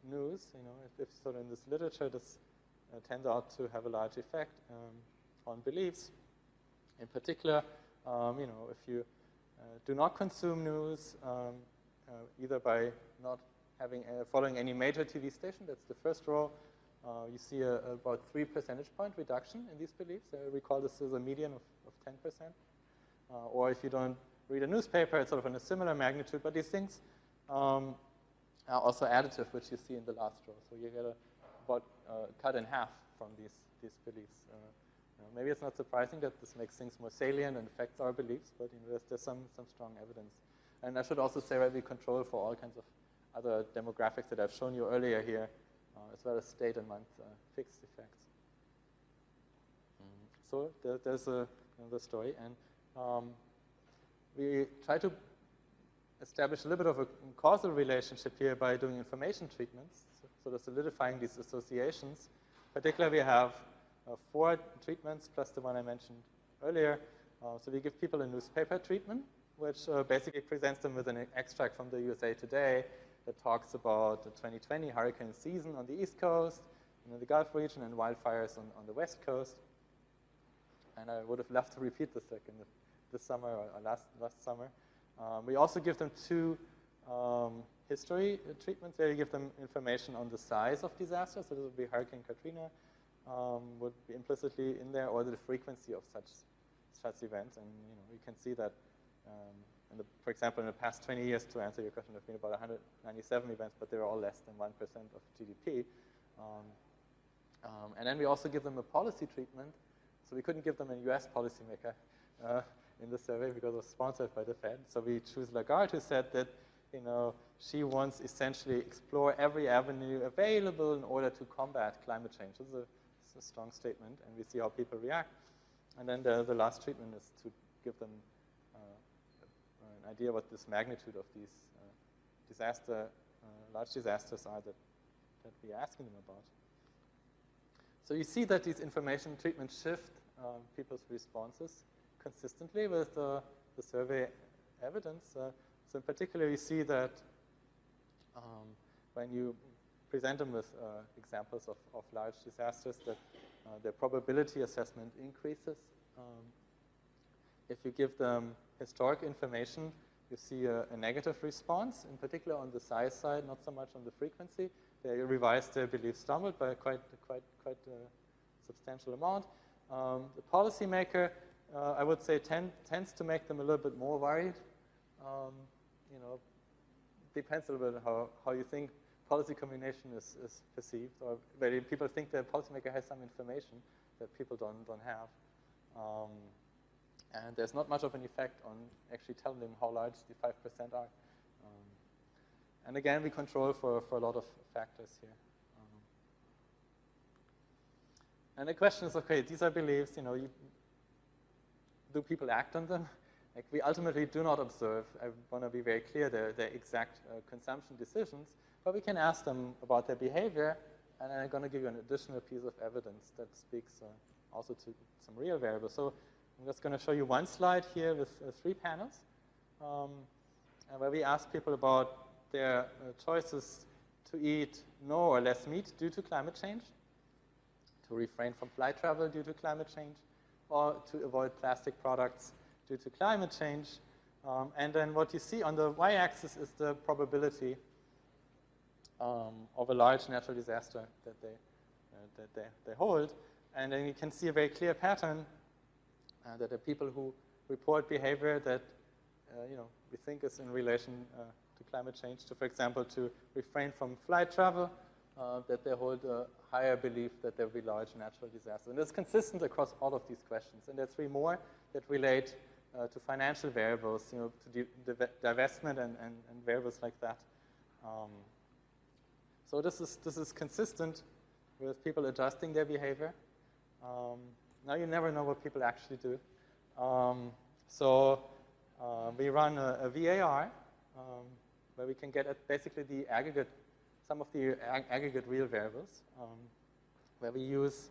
news. You know, if, if sort of in this literature, this tends out to have a large effect. Um, on beliefs. In particular, um, you know, if you uh, do not consume news, um, uh, either by not having uh, following any major TV station, that's the first row, uh, you see a, about three percentage point reduction in these beliefs. Uh, recall this is a median of, of 10%. Uh, or if you don't read a newspaper, it's sort of in a similar magnitude, but these things um, are also additive, which you see in the last row. So you get a, about cut in half from these, these beliefs know, maybe it's not surprising that this makes things more salient and affects our beliefs, but you know, there's, there's some, some strong evidence. And I should also say that we control for all kinds of other demographics that I've shown you earlier here, uh, as well as state and month uh, fixed effects. Mm. So there, there's a, another story, and um, we try to establish a little bit of a causal relationship here by doing information treatments, so, sort of solidifying these associations. Particularly, we have uh, four treatments plus the one I mentioned earlier. Uh, so we give people a newspaper treatment, which uh, basically presents them with an extract from the USA Today that talks about the 2020 hurricane season on the East Coast, in the Gulf region, and wildfires on, on the West Coast. And I would have loved to repeat this like in the, this summer or, last, last summer. Um, we also give them two um, history treatments where we give them information on the size of disasters. So this would be Hurricane Katrina um, would be implicitly in there, or the frequency of such such events. And you know, you can see that, um, the, for example, in the past 20 years, to answer your question, there have been about 197 events, but they were all less than 1% of GDP. Um, um, and then we also give them a policy treatment. So we couldn't give them a US policymaker uh, in the survey because it was sponsored by the Fed. So we choose Lagarde, who said that you know, she wants essentially explore every avenue available in order to combat climate change. This is a a strong statement, and we see how people react. And then the, the last treatment is to give them idea what this magnitude of these uh, disaster, uh, large disasters are that, that we are asking them about. So you see that these information treatments shift um, people's responses consistently with the survey evidence. Uh, so in particular, you see that um, when you present them with uh, examples of, of large disasters that uh, their probability assessment increases. Um, if you give them historic information, you see a, a, negative response, in particular on the size side, not so much on the frequency. They revise their beliefs downward by quite, quite, quite a substantial amount. Um, the policymaker, uh, I would say, tend, tends to make them a little bit more worried. Um, you know, depends a little bit how, how you think policy communication is, is perceived, or where people think the policymaker has some information that people don't, don't have. Um, and there's not much of an effect on actually telling them how large the 5% are. Um, and again, we control for, for a lot of factors here. Um, and the question is, okay, these are beliefs, you know, you, do people act on them? [laughs] like we ultimately do not observe, I want to be very clear, their, their exact uh, consumption decisions, but we can ask them about their behavior, and I'm going to give you an additional piece of evidence that speaks uh, also to some real variables. So I'm just going to show you one slide here with uh, three panels, um, where we ask people about their uh, choices to eat no or less meat due to climate change, to refrain from flight travel due to climate change, or to avoid plastic products due to climate change. Um, and then what you see on the y-axis is the probability um, of a large natural disaster that they, uh, that they, they hold. And then you can see a very clear pattern uh, that are people who report behavior that uh, you know, we think is in relation uh, to climate change, to, for example, to refrain from flight travel, uh, that they hold a higher belief that there will be large natural disasters. And it's consistent across all of these questions. And there are three more that relate uh, to financial variables, you know, to divestment and, and, and, variables like that. Um, so this is, this is consistent with people adjusting their behavior. Um, now you never know what people actually do. Um, so uh, we run a, a VAR um, where we can get at basically the aggregate, some of the ag aggregate real variables, um, where we use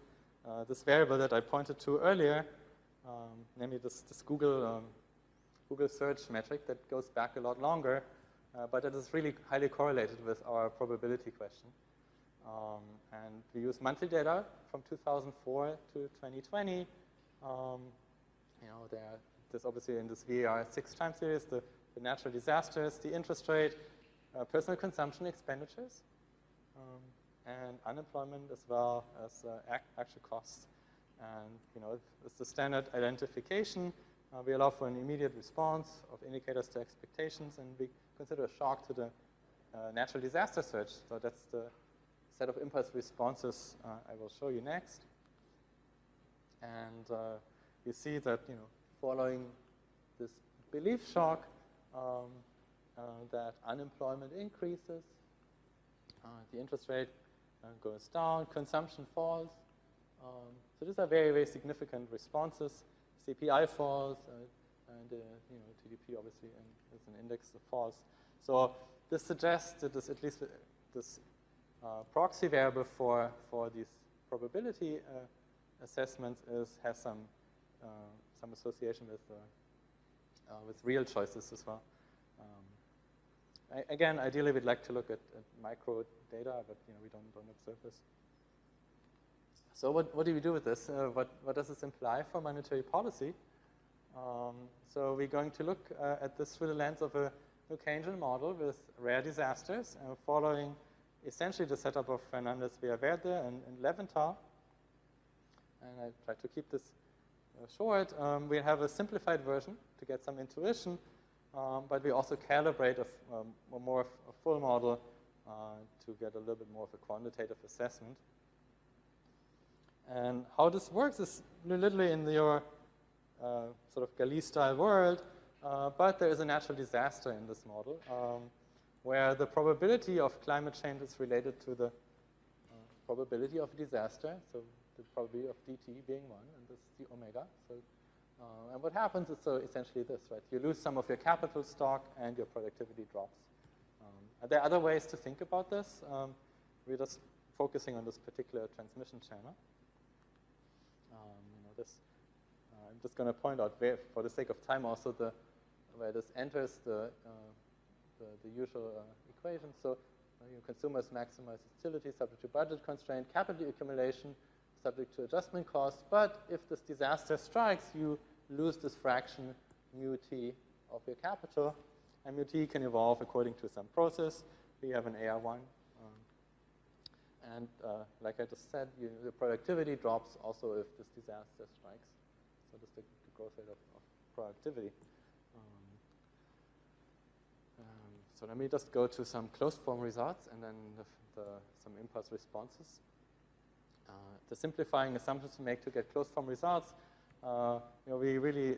uh, this variable that I pointed to earlier, um, namely this, this Google, um, Google search metric that goes back a lot longer, uh, but it is really highly correlated with our probability question. Um, and we use monthly data from 2004 to 2020. Um, you know, there, there's obviously in this VAR six time series, the, the natural disasters, the interest rate, uh, personal consumption expenditures, um, and unemployment as well as uh, actual costs. And, you know, it's the standard identification. Uh, we allow for an immediate response of indicators to expectations, and we consider a shock to the uh, natural disaster search. So that's the set of impulse responses uh, I will show you next. And uh, you see that, you know, following this belief shock, um, uh, that unemployment increases, uh, the interest rate uh, goes down, consumption falls. Um, so these are very, very significant responses. CPI falls, and you know, GDP obviously is an index that falls. So this suggests that this, at least this uh, proxy variable for, for these probability uh, assessments is, has some, uh, some association with, uh, uh, with real choices as well. Um, I, again, ideally we'd like to look at, at, micro data, but you know, we don't, don't observe this. So what, what do we do with this? Uh, what, what does this imply for monetary policy? Um, so we're going to look uh, at this through the lens of a Keynesian model with rare disasters, uh, following essentially the setup of Fernandez Villaverde and, and Levintal. And I try to keep this uh, short. Um, we have a simplified version to get some intuition, um, but we also calibrate a, um, a more a full model uh, to get a little bit more of a quantitative assessment. And how this works is literally in your uh, sort of Galí-style world, uh, but there is a natural disaster in this model um, where the probability of climate change is related to the uh, probability of a disaster, so the probability of dt being 1, and this is the omega. So, uh, and what happens is so essentially this, right? You lose some of your capital stock and your productivity drops. Um, are there other ways to think about this? Um, we're just focusing on this particular transmission channel. Um, you know, this, uh, I'm just going to point out, where, for the sake of time, also the where this enters the, uh, the, the, usual uh, equation. So uh, you consumers maximize utility subject to budget constraint, capital accumulation subject to adjustment costs. But if this disaster strikes, you lose this fraction mu t of your capital. And mu t can evolve according to some process. We have an AR1 and uh, like I just said, you, the productivity drops also if this disaster strikes. So just the, the growth rate of, of productivity. Um, um, so let me just go to some closed form results and then the, the, some impulse responses. Uh, the simplifying assumptions we make to get closed form results, uh, you know, we really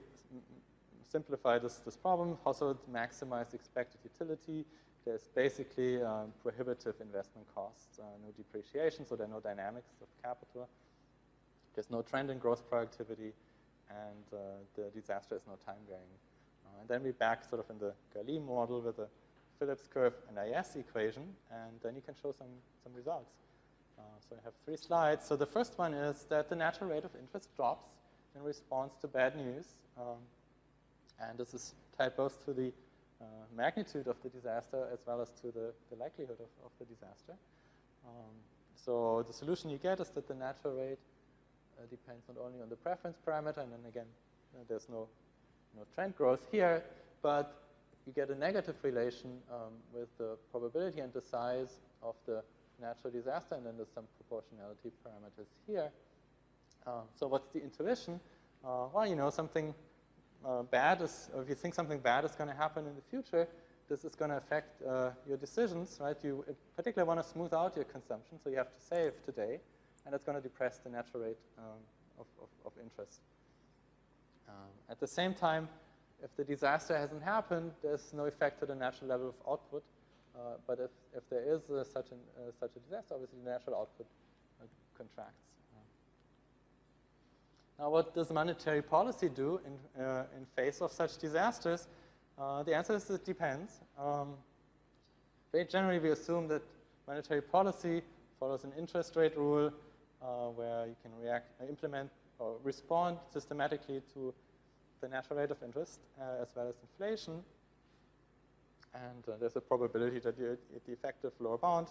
simplify this, this problem, also maximize expected utility, there's basically um, prohibitive investment costs, uh, no depreciation, so there are no dynamics of capital. There's no trend in gross productivity, and uh, the disaster is no time varying. and then we back sort of in the Galim model with a Phillips curve and IS equation, and then you can show some, some results. Uh, so I have three slides. So the first one is that the natural rate of interest drops in response to bad news. Um, and this is tied both to the uh, magnitude of the disaster as well as to the, the likelihood of, of the disaster. Um, so the solution you get is that the natural rate uh, depends not only on the preference parameter, and then again, uh, there's no, no trend growth here, but you get a negative relation um, with the probability and the size of the natural disaster, and then there's some proportionality parameters here. Um, so what's the intuition? Uh, well, you know, something uh, bad is, if you think something bad is going to happen in the future, this is going to affect uh, your decisions, right? You particularly want to smooth out your consumption, so you have to save today, and it's going to depress the natural rate um, of, of, of, interest. Um, at the same time, if the disaster hasn't happened, there's no effect to the natural level of output. Uh, but if, if there is such, an, uh, such a disaster, obviously the natural output uh, contracts. Now, what does monetary policy do in, uh, in face of such disasters? Uh, the answer is it depends. Um, very generally, we assume that monetary policy follows an interest rate rule where you can react, implement or respond systematically to the natural rate of interest uh, as well as inflation. And uh, there's a probability that you hit the effective lower bound.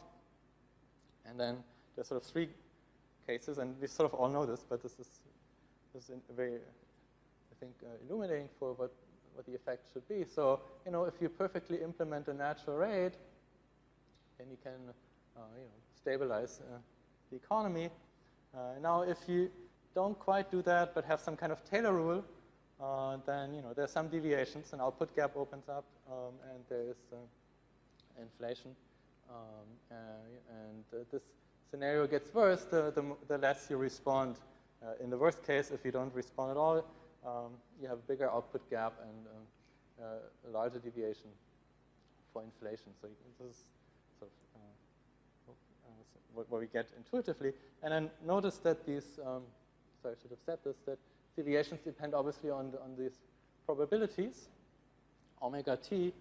And then there's sort of three cases, and we sort of all know this, but this is this is very, I think, uh, illuminating for what, what the effect should be. So, you know, if you perfectly implement a natural rate, then you can, uh, you know, stabilize uh, the economy. Uh, now, if you don't quite do that, but have some kind of Taylor rule, uh, then, you know, there's some deviations. An output gap opens up, um, and there is uh, inflation. Um, and this scenario gets worse the, the, the less you respond uh, in the worst case, if you don't respond at all, um, you have a bigger output gap and um, uh, a larger deviation for inflation. So this is sort of uh, what, what, we get intuitively. And then notice that these, um, sorry, I should have said this, that deviations depend obviously on, the, on these probabilities, omega t,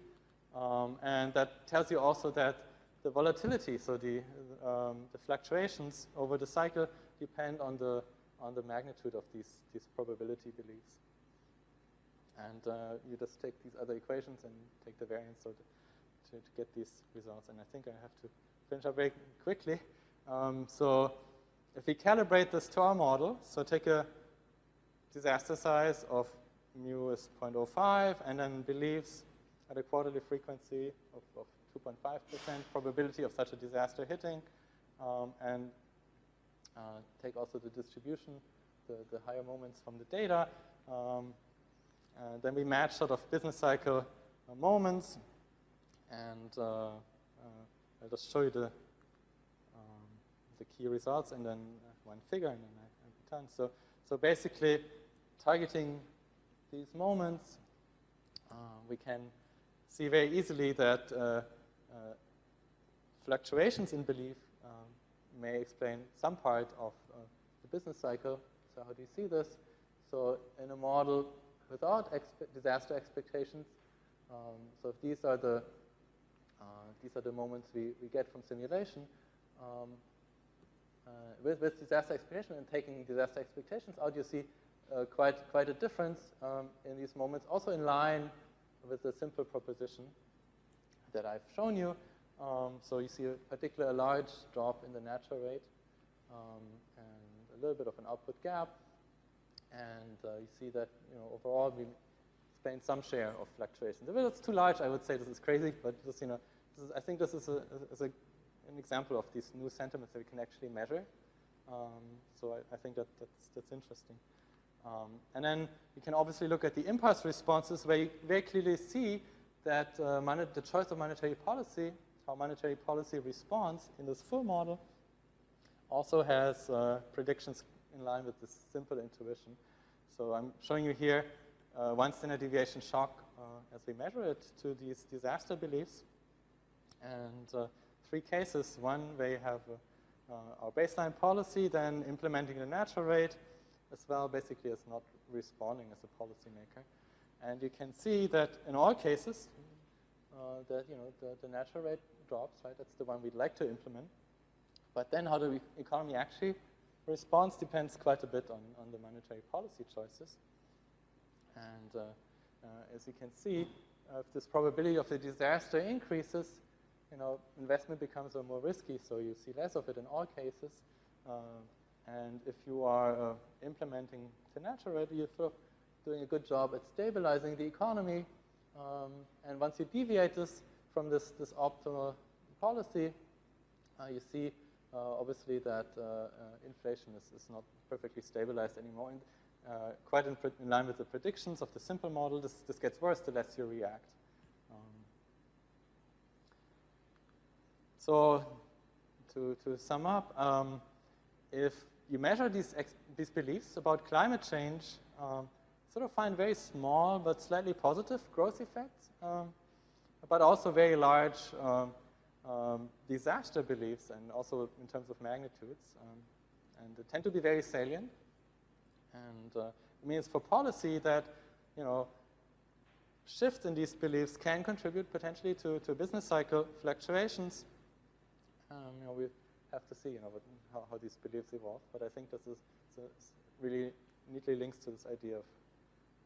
um, and that tells you also that the volatility, so the, um, the fluctuations over the cycle depend on the on the magnitude of these, these probability beliefs. And uh, you just take these other equations and take the variance so to, to, to, get these results. And I think I have to finish up very quickly. Um, so if we calibrate this to our model, so take a disaster size of mu is 0.05 and then beliefs at a quarterly frequency of, of 2.5% probability of such a disaster hitting um, and uh, take also the distribution, the, the higher moments from the data. Um, then we match sort of business cycle uh, moments. And uh, I'll just show you the, um, the key results and then one figure and then I, I return. So, so basically, targeting these moments, uh, we can see very easily that uh, uh, fluctuations in belief may explain some part of uh, the business cycle. So how do you see this? So in a model without disaster expectations, um, so if these are the uh, these are the moments we, we get from simulation, um, uh, with, with disaster expectation and taking disaster expectations out, you see uh, quite, quite a difference um, in these moments, also in line with the simple proposition that I've shown you. Um, so you see a particular large drop in the natural rate um, and a little bit of an output gap. And uh, you see that you know, overall we explain some share of fluctuations. If it's too large, I would say this is crazy, but just, you know, is, I think this is, a, is a, an example of these new sentiments that we can actually measure. Um, so I, I, think that that's, that's interesting. Um, and then you can obviously look at the impulse responses where you very clearly see that uh, the choice of monetary policy how monetary policy responds in this full model also has uh, predictions in line with this simple intuition. So I'm showing you here uh, one standard deviation shock uh, as we measure it to these disaster beliefs. And uh, three cases, one where you have uh, our baseline policy, then implementing the natural rate, as well basically as not responding as a policymaker. And you can see that in all cases, uh, that you know the, the natural rate drops, right? That's the one we'd like to implement. But then how the economy actually responds depends quite a bit on, on the monetary policy choices. And uh, uh, as you can see, uh, if this probability of the disaster increases, you know, investment becomes uh, more risky, so you see less of it in all cases. Uh, and if you are uh, implementing natural rate, you're sort of doing a good job at stabilizing the economy. Um, and once you deviate this from this, this optimal policy, uh, you see uh, obviously that uh, uh, inflation is, is not perfectly stabilized anymore. And, uh, quite in, in line with the predictions of the simple model, this, this gets worse the less you react. Um, so to, to sum up, um, if you measure these, these beliefs about climate change, um, sort of find very small but slightly positive growth effects, um, but also very large um, um, disaster beliefs and also in terms of magnitudes. And they tend to be very salient. And uh, it means for policy that, you know, shifts in these beliefs can contribute potentially to, to business cycle fluctuations. Um, you know, have to see, you know, how, how these beliefs evolve. But I think this is it's really neatly links to this idea of,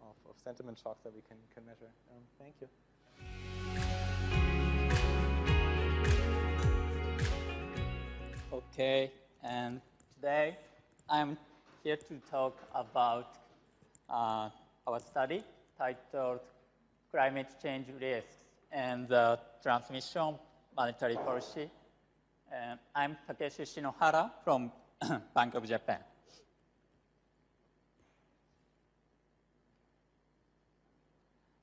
of, of sentiment shocks that we can, can measure. Um, thank you. Okay, and today I'm here to talk about uh, our study titled Climate Change Risks and the Transmission Monetary Policy. And I'm Takeshi Shinohara from [coughs] Bank of Japan.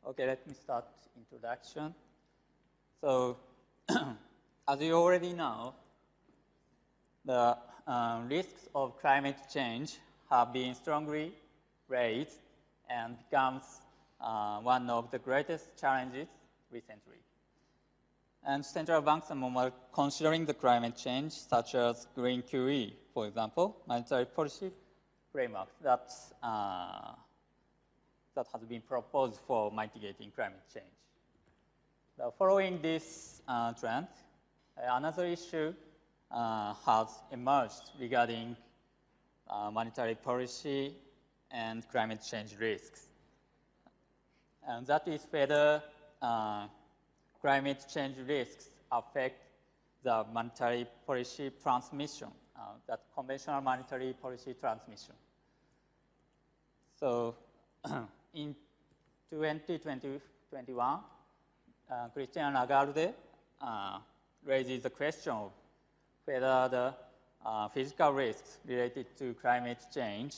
Okay, let me start introduction. So, [coughs] as you already know, the uh, risks of climate change have been strongly raised and becomes uh, one of the greatest challenges recently. And central banks are more considering the climate change, such as Green QE, for example, monetary policy framework that, uh, that has been proposed for mitigating climate change. Now, following this uh, trend, uh, another issue uh, has emerged regarding uh, monetary policy and climate change risks. And that is whether uh, climate change risks affect the monetary policy transmission, uh, that conventional monetary policy transmission. So [clears throat] in 2021, uh, Christine Lagarde uh, raises the question of whether the uh, physical risks related to climate change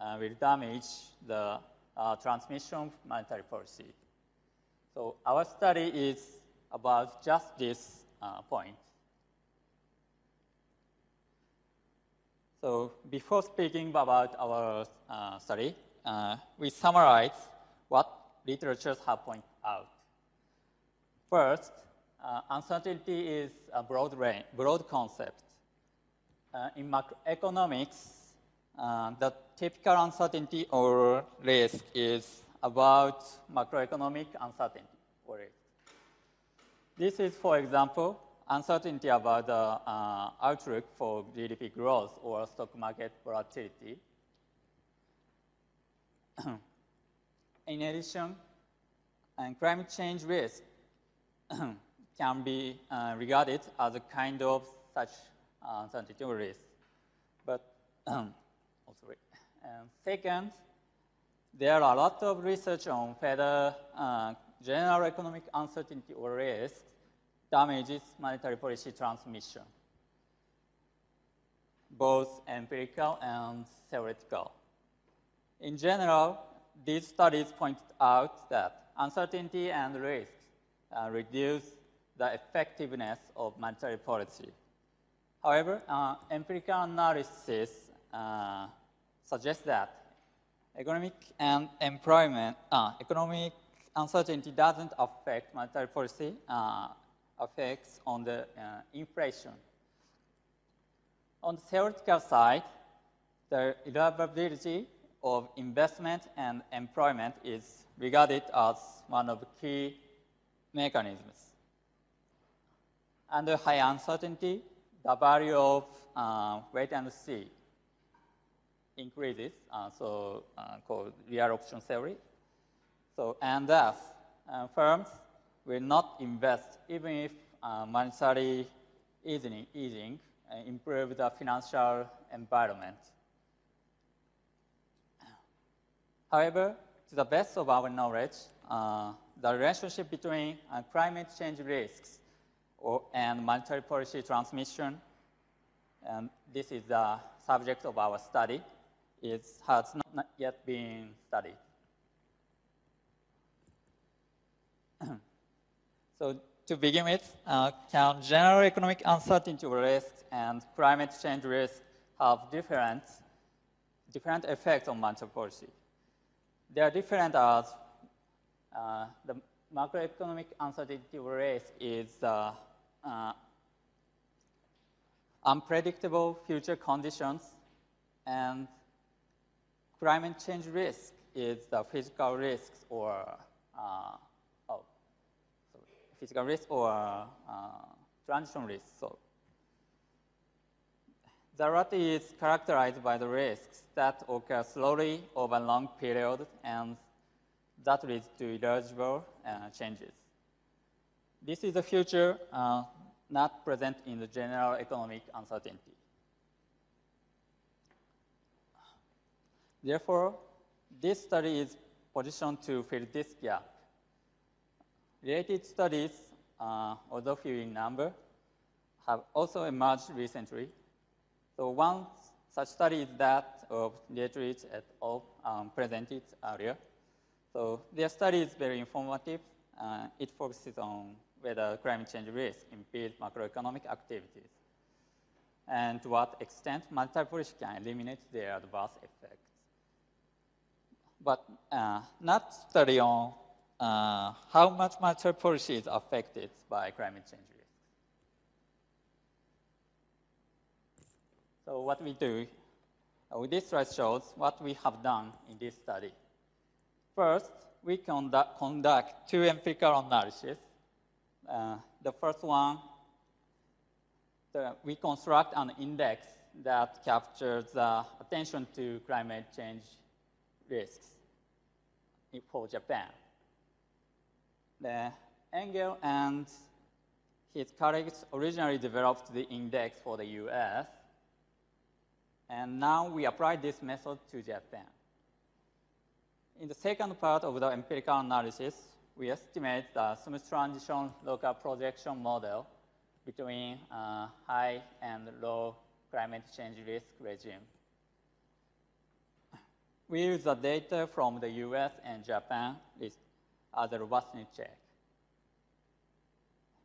uh, will damage the uh, transmission of monetary policy. So our study is about just this uh, point. So before speaking about our uh, study, uh, we summarize what literatures have pointed out. First, uh, uncertainty is a broad, range, broad concept. Uh, in macroeconomics, uh, the typical uncertainty or risk is about macroeconomic uncertainty. This is, for example, uncertainty about the uh, outlook for GDP growth or stock market volatility. [clears throat] in addition, and climate change risk [clears throat] can be uh, regarded as a kind of such uh, uncertainty risk. But [clears throat] also, and second, there are a lot of research on whether uh, general economic uncertainty or risk damages monetary policy transmission, both empirical and theoretical. In general, these studies pointed out that uncertainty and risk uh, reduce the effectiveness of monetary policy. However, uh, empirical analysis uh, suggests that economic and employment, uh, economic uncertainty doesn't affect monetary policy uh, effects on the uh, inflation. On the theoretical side, the reliability of investment and employment is regarded as one of the key mechanisms. Under high uncertainty, the value of uh, wait and see increases, uh, so uh, called real option theory. So, and thus, uh, firms will not invest even if uh, monetary easing, easing uh, the financial environment. However, to the best of our knowledge, uh, the relationship between uh, climate change risks or, and monetary policy transmission, and this is the subject of our study, is, has not yet been studied. [clears throat] so to begin with, uh, can general economic uncertainty risk and climate change risk have different, different effects on monetary policy? They are different as uh, the macroeconomic uncertainty risk is uh, uh, unpredictable future conditions, and climate change risk is the physical risks or uh, physical risk or uh, transition risk. So the rat is characterized by the risks that occur slowly over a long period and that leads to irreversible uh, changes. This is a future uh, not present in the general economic uncertainty. Therefore, this study is positioned to fill this gap. Related studies, uh, although few in number, have also emerged recently. So one such study is that of Dietrich et al. Um, presented earlier. So their study is very informative. Uh, it focuses on whether climate change risk impede macroeconomic activities and to what extent monetary policy can eliminate their adverse effects. But uh, not study on uh, how much monetary policy is affected by climate change risks. So what we do, uh, this slide shows what we have done in this study. First, we conduct, conduct two empirical analyses. Uh, the first one, the, we construct an index that captures the attention to climate change risks for Japan. The Engle and his colleagues originally developed the index for the US, and now we apply this method to Japan. In the second part of the empirical analysis, we estimate the smooth transition local projection model between uh, high and low climate change risk regime. We use the data from the US and Japan as a robustness check.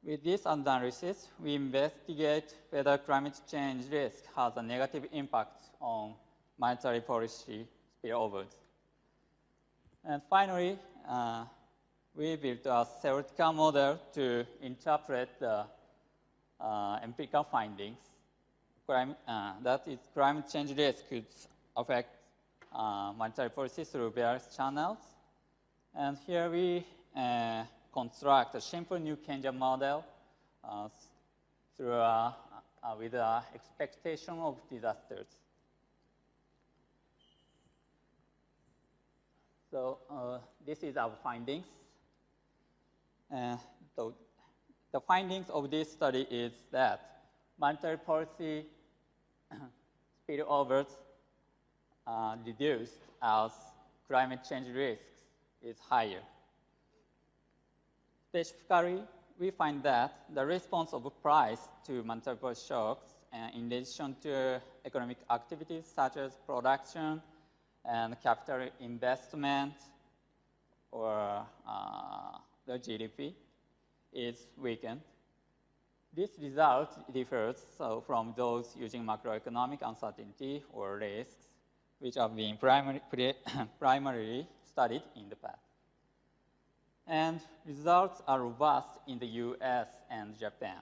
With this analysis, we investigate whether climate change risk has a negative impact on monetary policy spillovers. And finally, uh, we built a theoretical model to interpret the uh, empirical findings. Crime, uh, that is, climate change risk could affect uh, monetary policy through various channels. And here we uh, construct a simple new Keynesian model uh, through, uh, with an expectation of disasters. So uh, this is our findings. Uh, so the findings of this study is that monetary policy [clears throat] spillovers uh, reduced as climate change risks is higher. Specifically, we find that the response of price to multiple shocks uh, in addition to economic activities such as production and capital investment or uh, the GDP is weakened. This result differs so from those using macroeconomic uncertainty or risks, which have been primary, [coughs] primarily studied in the past. And results are robust in the US and Japan.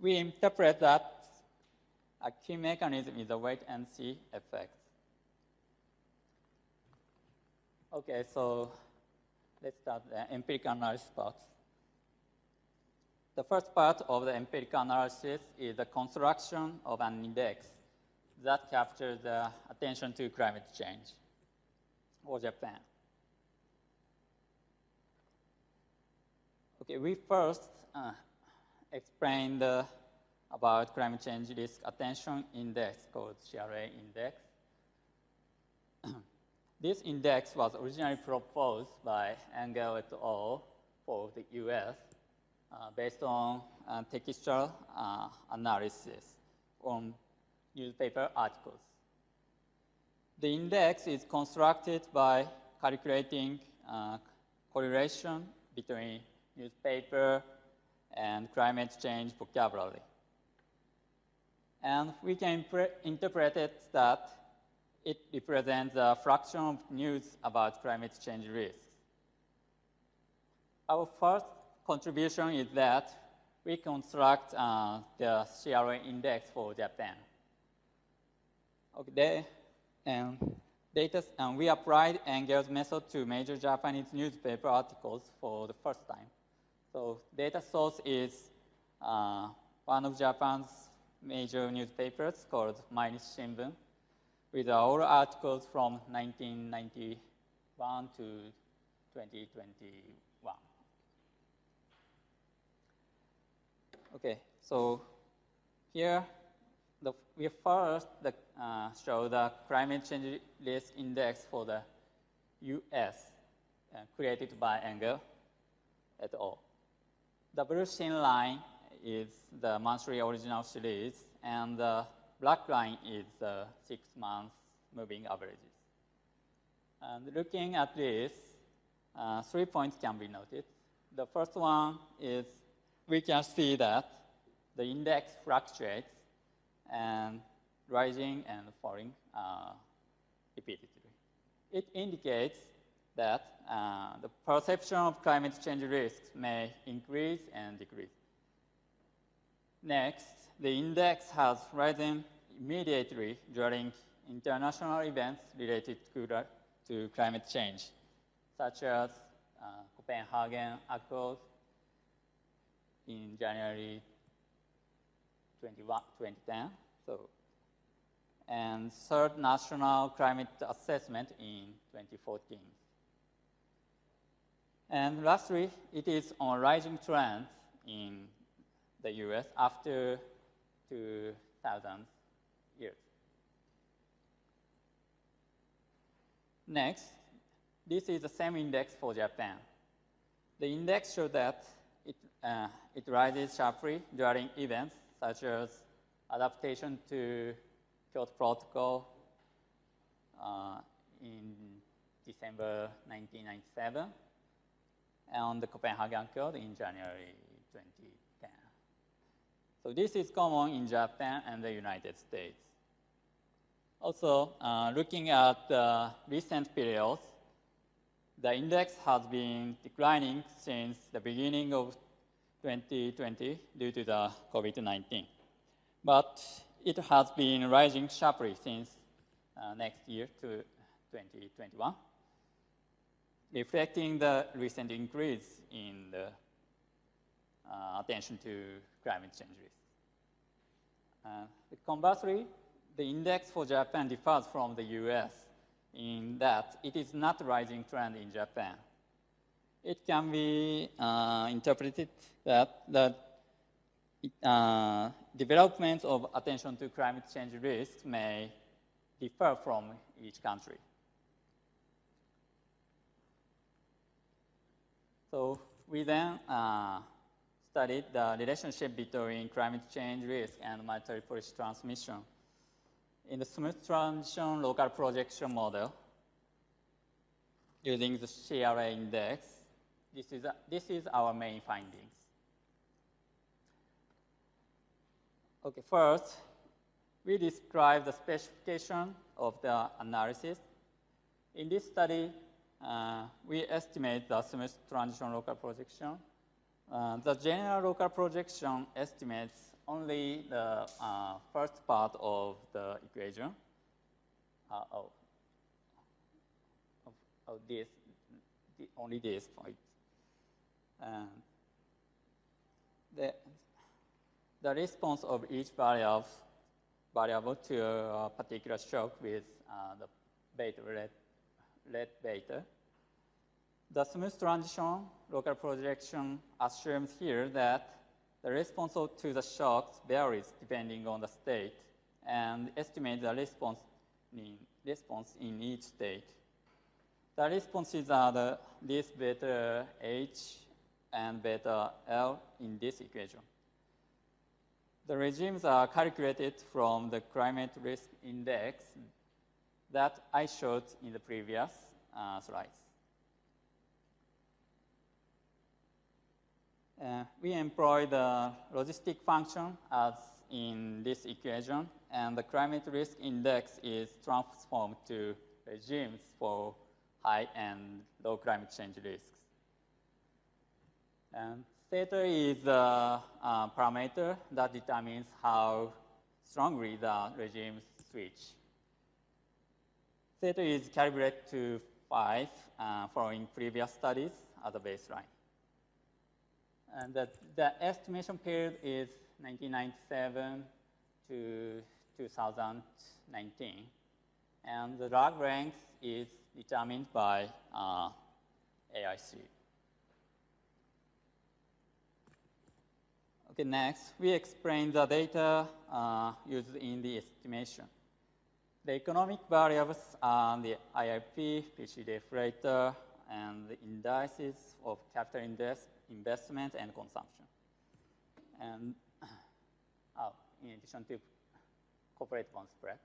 We interpret that a key mechanism is the wait and see effect. Okay, so let's start the empirical analysis part. The first part of the empirical analysis is the construction of an index that captures the attention to climate change for Japan. Okay, we first uh, explained uh, about climate change risk attention index called CRA index. [clears throat] this index was originally proposed by Engle et al. for the US uh, based on uh, textual uh, analysis on newspaper articles. The index is constructed by calculating uh, correlation between newspaper and climate change vocabulary. And we can interpret it that it represents a fraction of news about climate change risks. Our first contribution is that we construct uh, the CRA index for Japan. Okay, and data, and we applied Engle's method to major Japanese newspaper articles for the first time. So data source is uh, one of Japan's major newspapers called Mainichi Shimbun, with all articles from 1991 to 2021. Okay, so here the, we first the, uh, show the climate change risk index for the U.S. Uh, created by Engle et al. The blue thin line is the monthly original series, and the black line is the six month moving averages. And looking at this, uh, three points can be noted. The first one is we can see that the index fluctuates and rising and falling uh, repeatedly. It indicates that uh, the perception of climate change risks may increase and decrease. Next, the index has risen immediately during international events related to, climate change, such as uh, Copenhagen Accord in January 21, 2010. So, and third national climate assessment in 2014. And lastly, it is on rising trend in the US after 2000 years. Next, this is the same index for Japan. The index shows that it, uh, it rises sharply during events such as adaptation to Kyoto Protocol uh, in December 1997 and the Copenhagen Accord in January 2010. So this is common in Japan and the United States. Also, uh, looking at the recent periods, the index has been declining since the beginning of 2020 due to the COVID-19. But it has been rising sharply since uh, next year to 2021 reflecting the recent increase in the uh, attention to climate change risk. Uh, conversely, the index for Japan differs from the US in that it is not a rising trend in Japan. It can be uh, interpreted that the uh, development of attention to climate change risks may differ from each country. So we then uh, studied the relationship between climate change risk and monetary policy transmission. In the smooth transition local projection model, using the CRA index, this is, a, this is our main findings. Okay, first, we describe the specification of the analysis. In this study, uh, we estimate the smooth transition local projection. Uh, the general local projection estimates only the uh, first part of the equation. Uh, oh. of this, the, only this point. And the, the response of each variable, variable to a particular shock with uh, the beta red, red beta. The smooth transition local projection assumes here that the response to the shocks varies depending on the state and estimate the response in, response in each state. The responses are the, this beta H and beta L in this equation. The regimes are calculated from the climate risk index that I showed in the previous uh, slides. Uh, we employ the logistic function as in this equation, and the climate risk index is transformed to regimes for high and low climate change risks. And theta is the uh, parameter that determines how strongly the regimes switch. Theta is calibrated to 5 uh, following previous studies as a baseline. And the, the estimation period is 1997 to 2019. And the log length is determined by uh, AIC. Okay, next, we explain the data uh, used in the estimation. The economic variables are the IIP, PC deflator, and the indices of capital invest, investment and consumption. And [coughs] oh, in addition to corporate bond spread.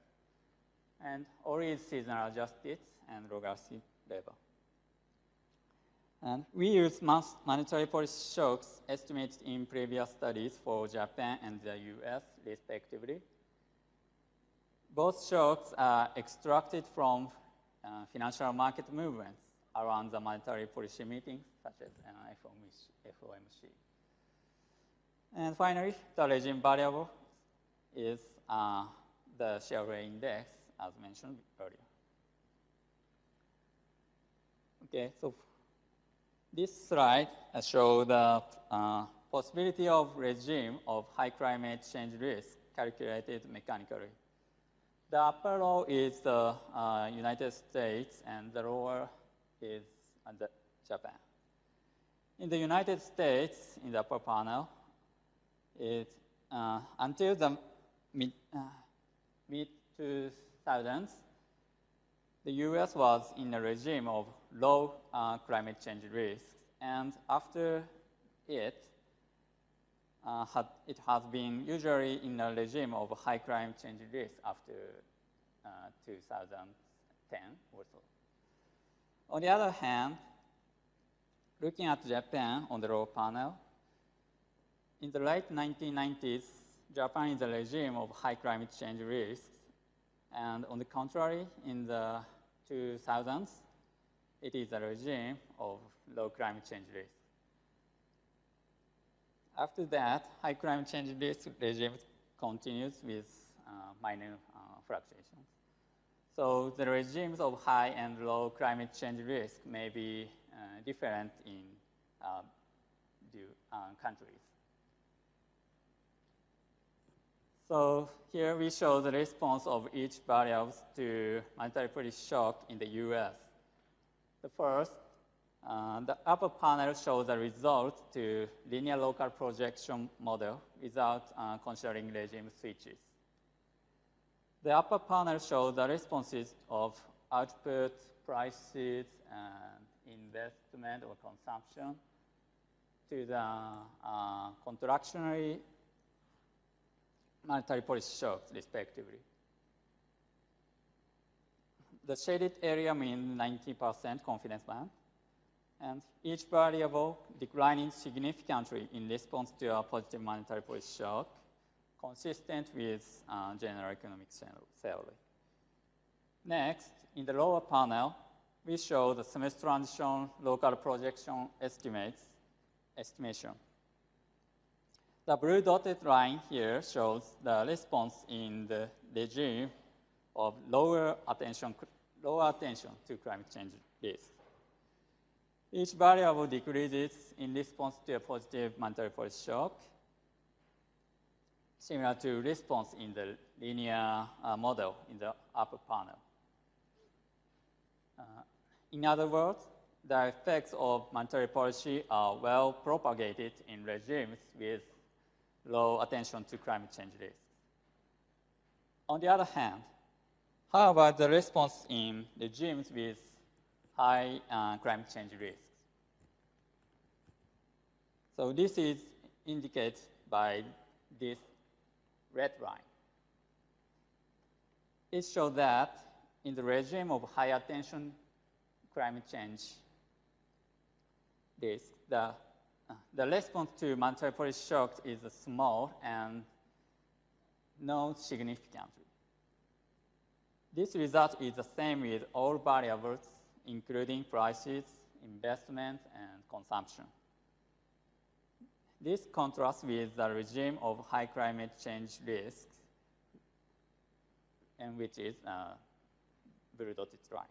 And all is seasonal adjusted and logarithmic level. And we use monetary policy shocks estimated in previous studies for Japan and the US, respectively. Both shocks are extracted from uh, financial market movements around the monetary policy meetings, such as an FOMC. And finally, the regime variable is uh, the share rate index, as mentioned earlier. Okay, so this slide shows the uh, possibility of regime of high climate change risk calculated mechanically. The upper row is the uh, United States, and the lower is uh, Japan. In the United States, in the upper panel, it, uh, until the mid, uh, mid 2000s, the US was in a regime of low uh, climate change risks. And after it, uh, had, it has been usually in a regime of high climate change risk after uh, 2010 or so. On the other hand, looking at Japan on the lower panel, in the late 1990s, Japan is a regime of high climate change risks. And on the contrary, in the 2000s, it is a regime of low climate change risk. After that, high climate change risk regime continues with uh, minor uh, fluctuations. So the regimes of high and low climate change risk may be uh, different in uh, uh, countries. So here we show the response of each variables to monetary policy shock in the US. The first, uh, the upper panel shows the results to linear local projection model without uh, considering regime switches. The upper panel shows the responses of output, prices, and investment or consumption to the uh, contractionary monetary policy shocks, respectively. The shaded area means 90% confidence band, and each variable declining significantly in response to a positive monetary policy shock, consistent with uh, general economic theory. Next, in the lower panel, we show the smooth transition local projection estimates estimation. The blue dotted line here shows the response in the regime of lower attention, lower attention to climate change risk. Each variable decreases in response to a positive monetary policy shock, similar to response in the linear uh, model in the upper panel. Uh, in other words, the effects of monetary policy are well propagated in regimes with low attention to climate change risks. On the other hand, how about the response in regimes with high uh, climate change risks? So this is indicated by this red line. It shows that in the regime of high attention climate change risk, the, uh, the response to monetary policy shocks is small and not significant. This result is the same with all variables, including prices, investment, and consumption. This contrasts with the regime of high climate change risks, and which is uh, blue dotted line.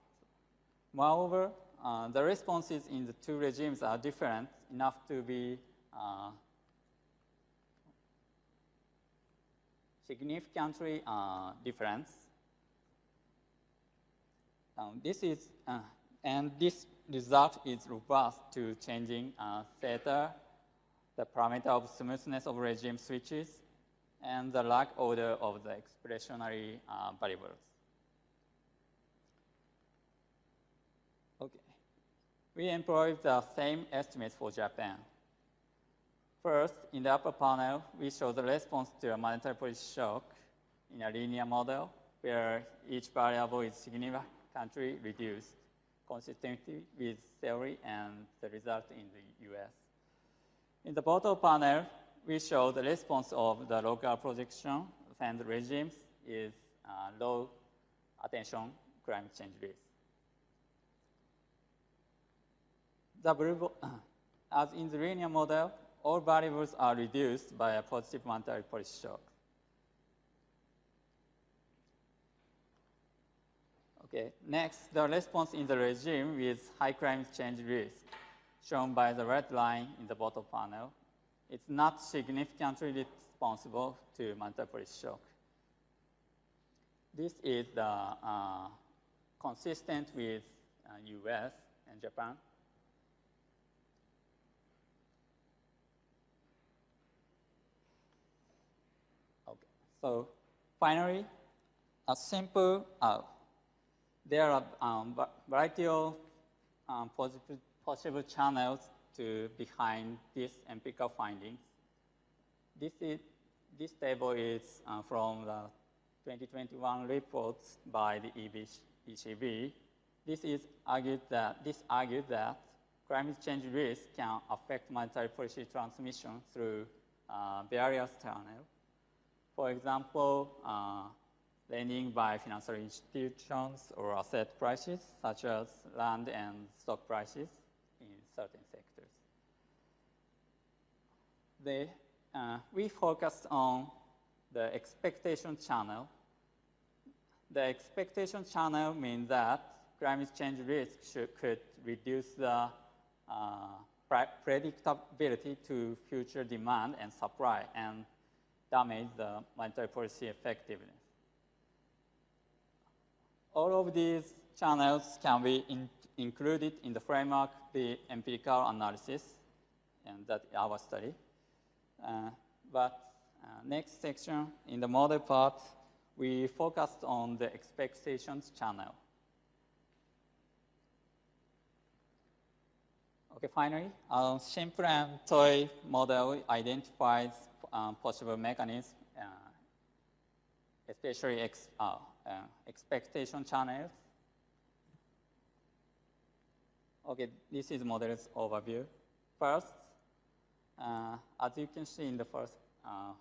Moreover, uh, the responses in the two regimes are different enough to be uh, significantly uh, different. Um, this is, uh, and this result is robust to changing uh, theta, the parameter of smoothness of regime switches, and the lag order of the expressionary uh, variables. Okay. We employ the same estimates for Japan. First, in the upper panel, we show the response to a monetary policy shock in a linear model where each variable is significantly reduced, consistently with theory and the result in the US. In the bottom panel, we show the response of the local projection and regimes is uh, low attention climate change risk. [coughs] The blue, as in the linear model, all variables are reduced by a positive monetary policy shock. Okay, next, the response in the regime with high climate change risk, shown by the red line in the bottom panel. It's not significantly responsible to monetary shock. This is the, uh, consistent with uh, US and Japan. Okay, so finally, a simple, uh, there are um, variety of um, possible, possible channels to behind these empirical findings. This, is, this table is uh, from the 2021 reports by the ECB. This is argued that this argued that climate change risk can affect monetary policy transmission through uh, various channels. For example, uh, lending by financial institutions or asset prices, such as land and stock prices in certain sectors. Uh, we focused on the expectation channel. The expectation channel means that climate change risk should, could reduce the uh, predictability to future demand and supply and damage the monetary policy effectiveness. All of these channels can be in, included in the framework, the empirical analysis, and that our study. Uh, but uh, next section, in the model part, we focused on the expectations channel. Okay, finally, a simple and toy model identifies um, possible mechanisms, uh, especially ex, uh, expectation channels. Okay, this is model's overview. First, uh, as you can see in the first uh,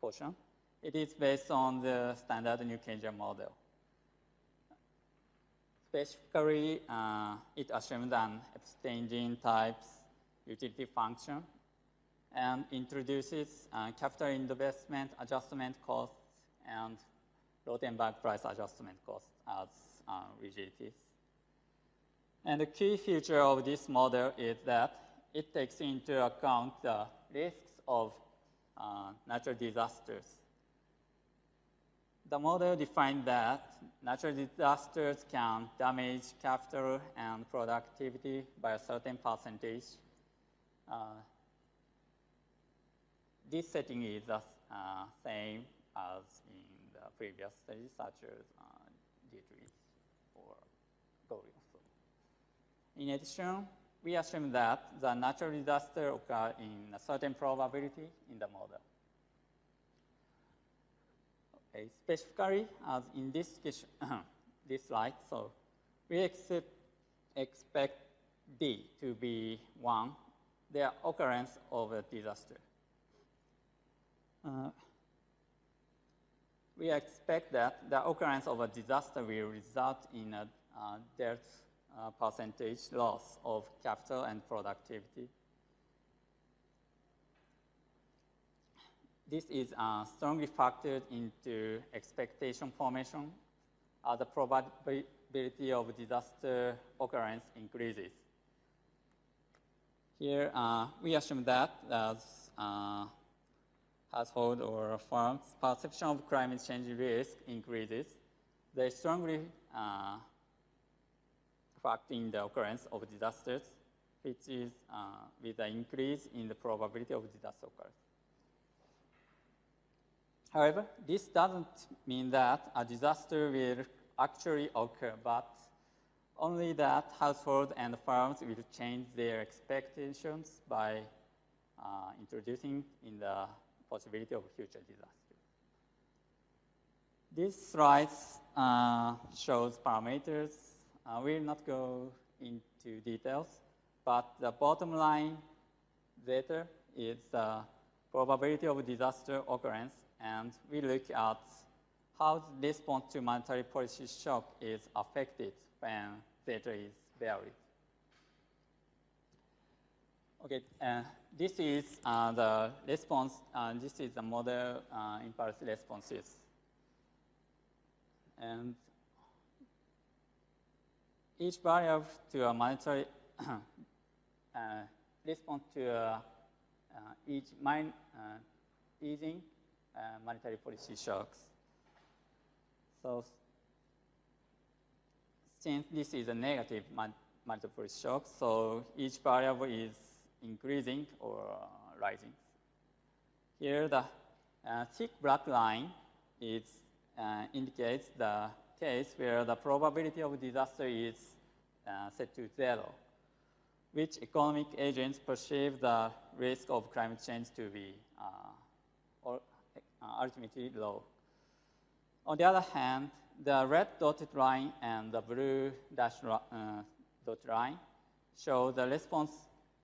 portion, it is based on the standard New Keynesian model. Specifically, uh, it assumes an Epstein types utility function and introduces uh, capital investment adjustment costs and Rotemberg price adjustment cost as uh, rigidities. And the key feature of this model is that it takes into account the risks of uh, natural disasters. The model defined that natural disasters can damage capital and productivity by a certain percentage. Uh, this setting is the uh, same as previous studies, such as uh, Dietrich or Gourio. In addition, we assume that the natural disaster occur in a certain probability in the model. Okay, specifically, as in this, [coughs] this slide, so we accept, expect D to be one, the occurrence of a disaster. Uh, we expect that the occurrence of a disaster will result in a uh, death uh, percentage loss of capital and productivity. This is uh, strongly factored into expectation formation as the probability of disaster occurrence increases. Here, uh, we assume that as uh, household or firms' perception of climate change risk increases, they strongly uh, factor in the occurrence of disasters, which is uh, with an increase in the probability of disaster occurs. However, this doesn't mean that a disaster will actually occur, but only that households and firms will change their expectations by uh, introducing in the possibility of future disaster. This slide uh, shows parameters. Uh, we will not go into details, but the bottom line data is the probability of disaster occurrence, and we look at how the response to monetary policy shock is affected when data is varied. Okay, uh, this is uh, the response, uh, this is the model uh, impulse responses. And each variable to a monetary [coughs] uh, response to a, uh, each min, uh, easing uh, monetary policy shocks. So since this is a negative mon- monetary policy shock, so each variable is increasing or uh, rising. Here, the uh, thick black line is, uh, indicates the case where the probability of disaster is set to zero, which economic agents perceive the risk of climate change to be or, ultimately low. On the other hand, the red dotted line and the blue dashed uh, line show the response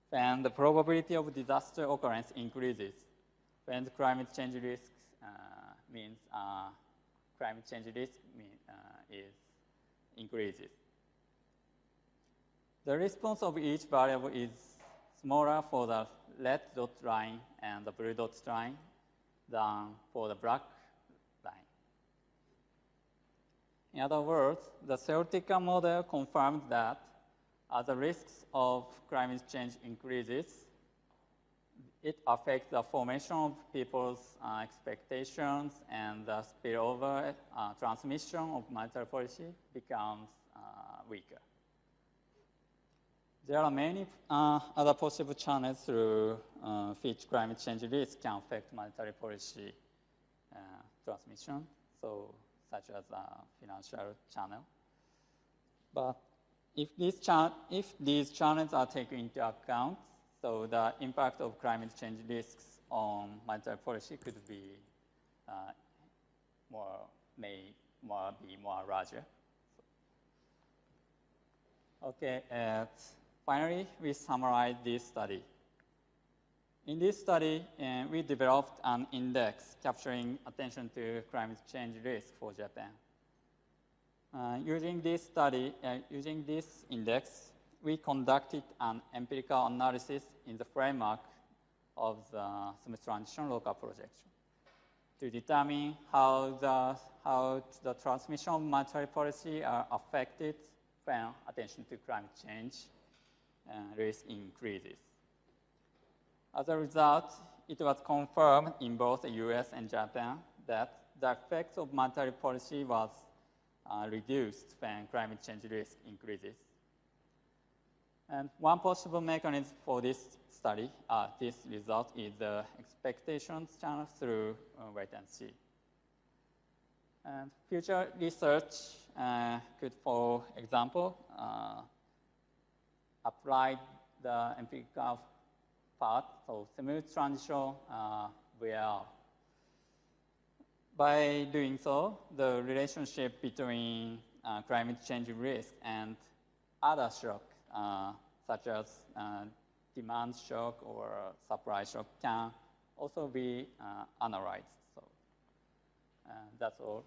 when the probability of disaster occurrence increases, when the climate change risk uh, means uh, climate change risk mean, uh, is increases. The response of each variable is smaller for the red dot line and the blue dot line than for the black line. In other words, the theoretical model confirmed that as the risks of climate change increases, it affects the formation of people's uh, expectations and the spillover uh, transmission of monetary policy becomes uh, weaker. There are many uh, other possible channels through uh, which climate change risk can affect monetary policy uh, transmission, so such as financial channel. But if, these if these are taken into account, so the impact of climate change risks on monetary policy could be uh, more, may more be more larger. Okay, and finally, we summarize this study. In this study, uh, we developed an index capturing attention to climate change risk for Japan. Uh, using this study, uh, using this index, we conducted an empirical analysis in the framework of the smooth transition local projection to determine how the, how the transmission of monetary policy are affected when attention to climate change uh, risk increases. As a result, it was confirmed in both the US and Japan that the effects of monetary policy was uh, reduced when climate change risk increases. And one possible mechanism for this study, uh, this result, is the expectations channel through uh, wait and see. And future research uh, could, for example, uh, apply the empirical part, so smooth transition uh, VAR. By doing so, the relationship between uh, climate change risk and other shock, uh, such as uh, demand shock or supply shock, can also be uh, analyzed. So uh, that's all.